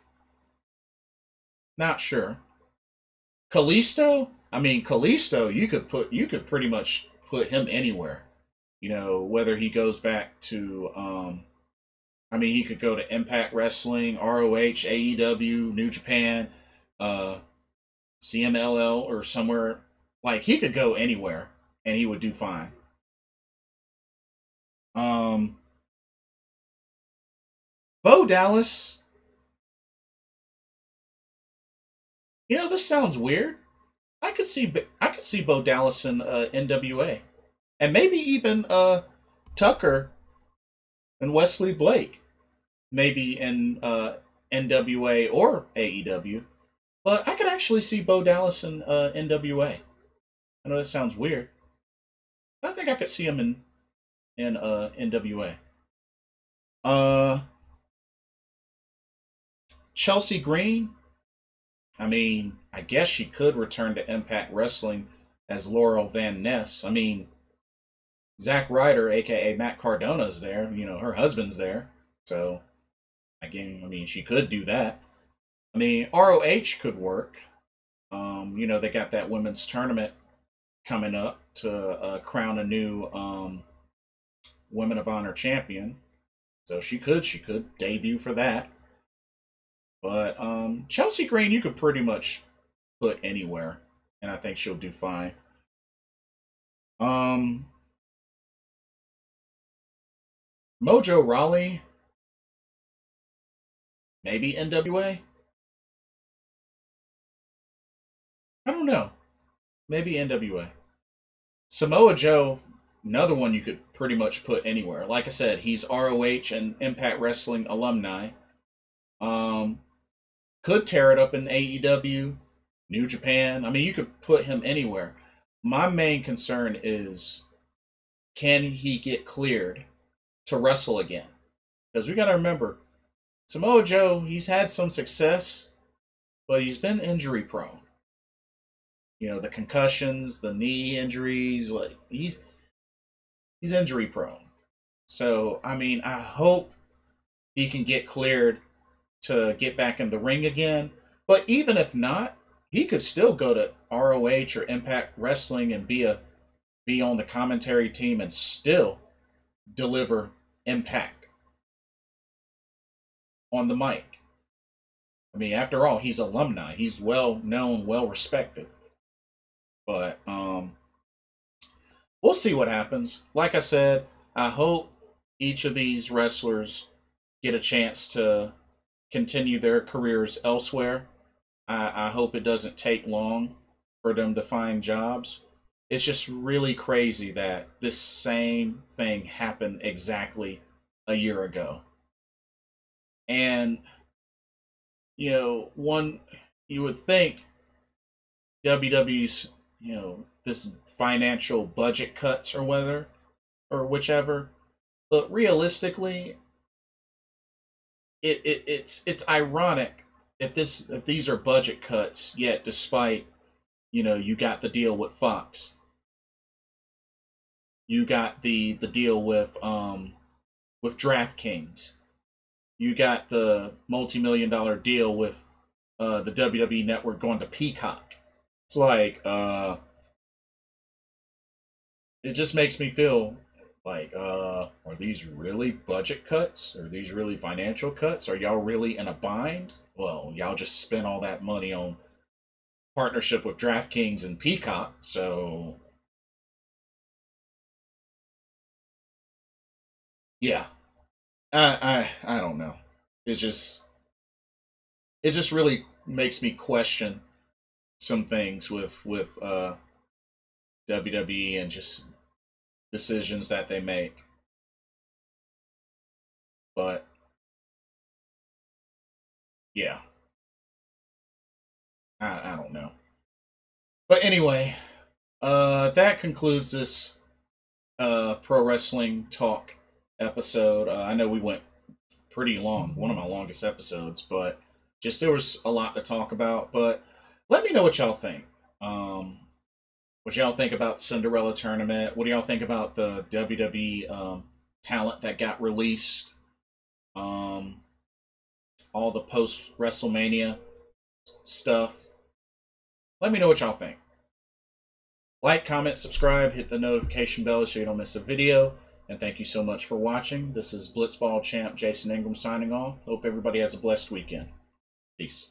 Not sure. Kalisto, I mean Kalisto, you could put you could pretty much put him anywhere. You know, whether he goes back to um I mean he could go to Impact Wrestling, ROH, AEW, New Japan, uh CMLL or somewhere like he could go anywhere and he would do fine. Um Bo Dallas. You know, this sounds weird. I could see I could see Bo Dallas in uh, NWA, and maybe even uh, Tucker and Wesley Blake, maybe in uh, NWA or AEW. But I could actually see Bo Dallas in uh, NWA. I know that sounds weird. I think I could see him in in NWA. Uh, Chelsea Green. I mean, I guess she could return to Impact Wrestling as Laurel Van Ness. I mean, Zack Ryder, aka Matt Cardona's there. You know, her husband's there. So, again, I mean, she could do that. I mean, ROH could work. Um, you know, they got that women's tournament coming up to uh, crown a new um, Women of Honor champion. So she could, she could debut for that. But um, Chelsea Green, you could pretty much put anywhere, and I think she'll do fine. Um, Mojo Rawley, maybe NWA. I don't know. Maybe NWA. Samoa Joe, another one you could pretty much put anywhere. Like I said, he's ROH and Impact Wrestling alumni. Um, could tear it up in AEW, New Japan. I mean, you could put him anywhere. My main concern is can he get cleared to wrestle again? Because we got to remember, Samoa Joe, he's had some success, but he's been injury prone. You know, the concussions, the knee injuries, like he's he's injury prone. So, I mean, I hope he can get cleared to get back in the ring again. But even if not, he could still go to ROH or Impact Wrestling and be a be on the commentary team and still deliver impact on the mic. I mean, after all, he's alumni. He's well known, well respected. But um we'll see what happens. Like I said, I hope each of these wrestlers get a chance to continue their careers elsewhere. I, I hope it doesn't take long for them to find jobs. It's just really crazy that this same thing happened exactly a year ago. And, you know, one, you would think WWE's, you know, this financial budget cuts or whether, or whichever. But realistically, it, it it's it's ironic if this if these are budget cuts yet despite you know you got the deal with Fox. You got the the deal with um with DraftKings. You got the multi-million dollar deal with uh the WWE network going to Peacock. It's like uh it just makes me feel like, uh, are these really budget cuts? Are these really financial cuts? Are y'all really in a bind? Well, y'all just spent all that money on partnership with DraftKings and Peacock, so yeah. I I I don't know. It's just it just really makes me question some things with with uh WWE and just decisions that they make. But yeah. I, I don't know. But anyway, uh that concludes this uh pro wrestling talk episode. Uh, I know we went pretty long, one of my longest episodes, but just there was a lot to talk about, but let me know what y'all think. Um what y'all think about Cinderella tournament? What do y'all think about the WWE um, talent that got released? Um, all the post WrestleMania stuff. Let me know what y'all think. Like, comment, subscribe, hit the notification bell so you don't miss a video. And thank you so much for watching. This is Blitzball champ Jason Ingram signing off. Hope everybody has a blessed weekend. Peace.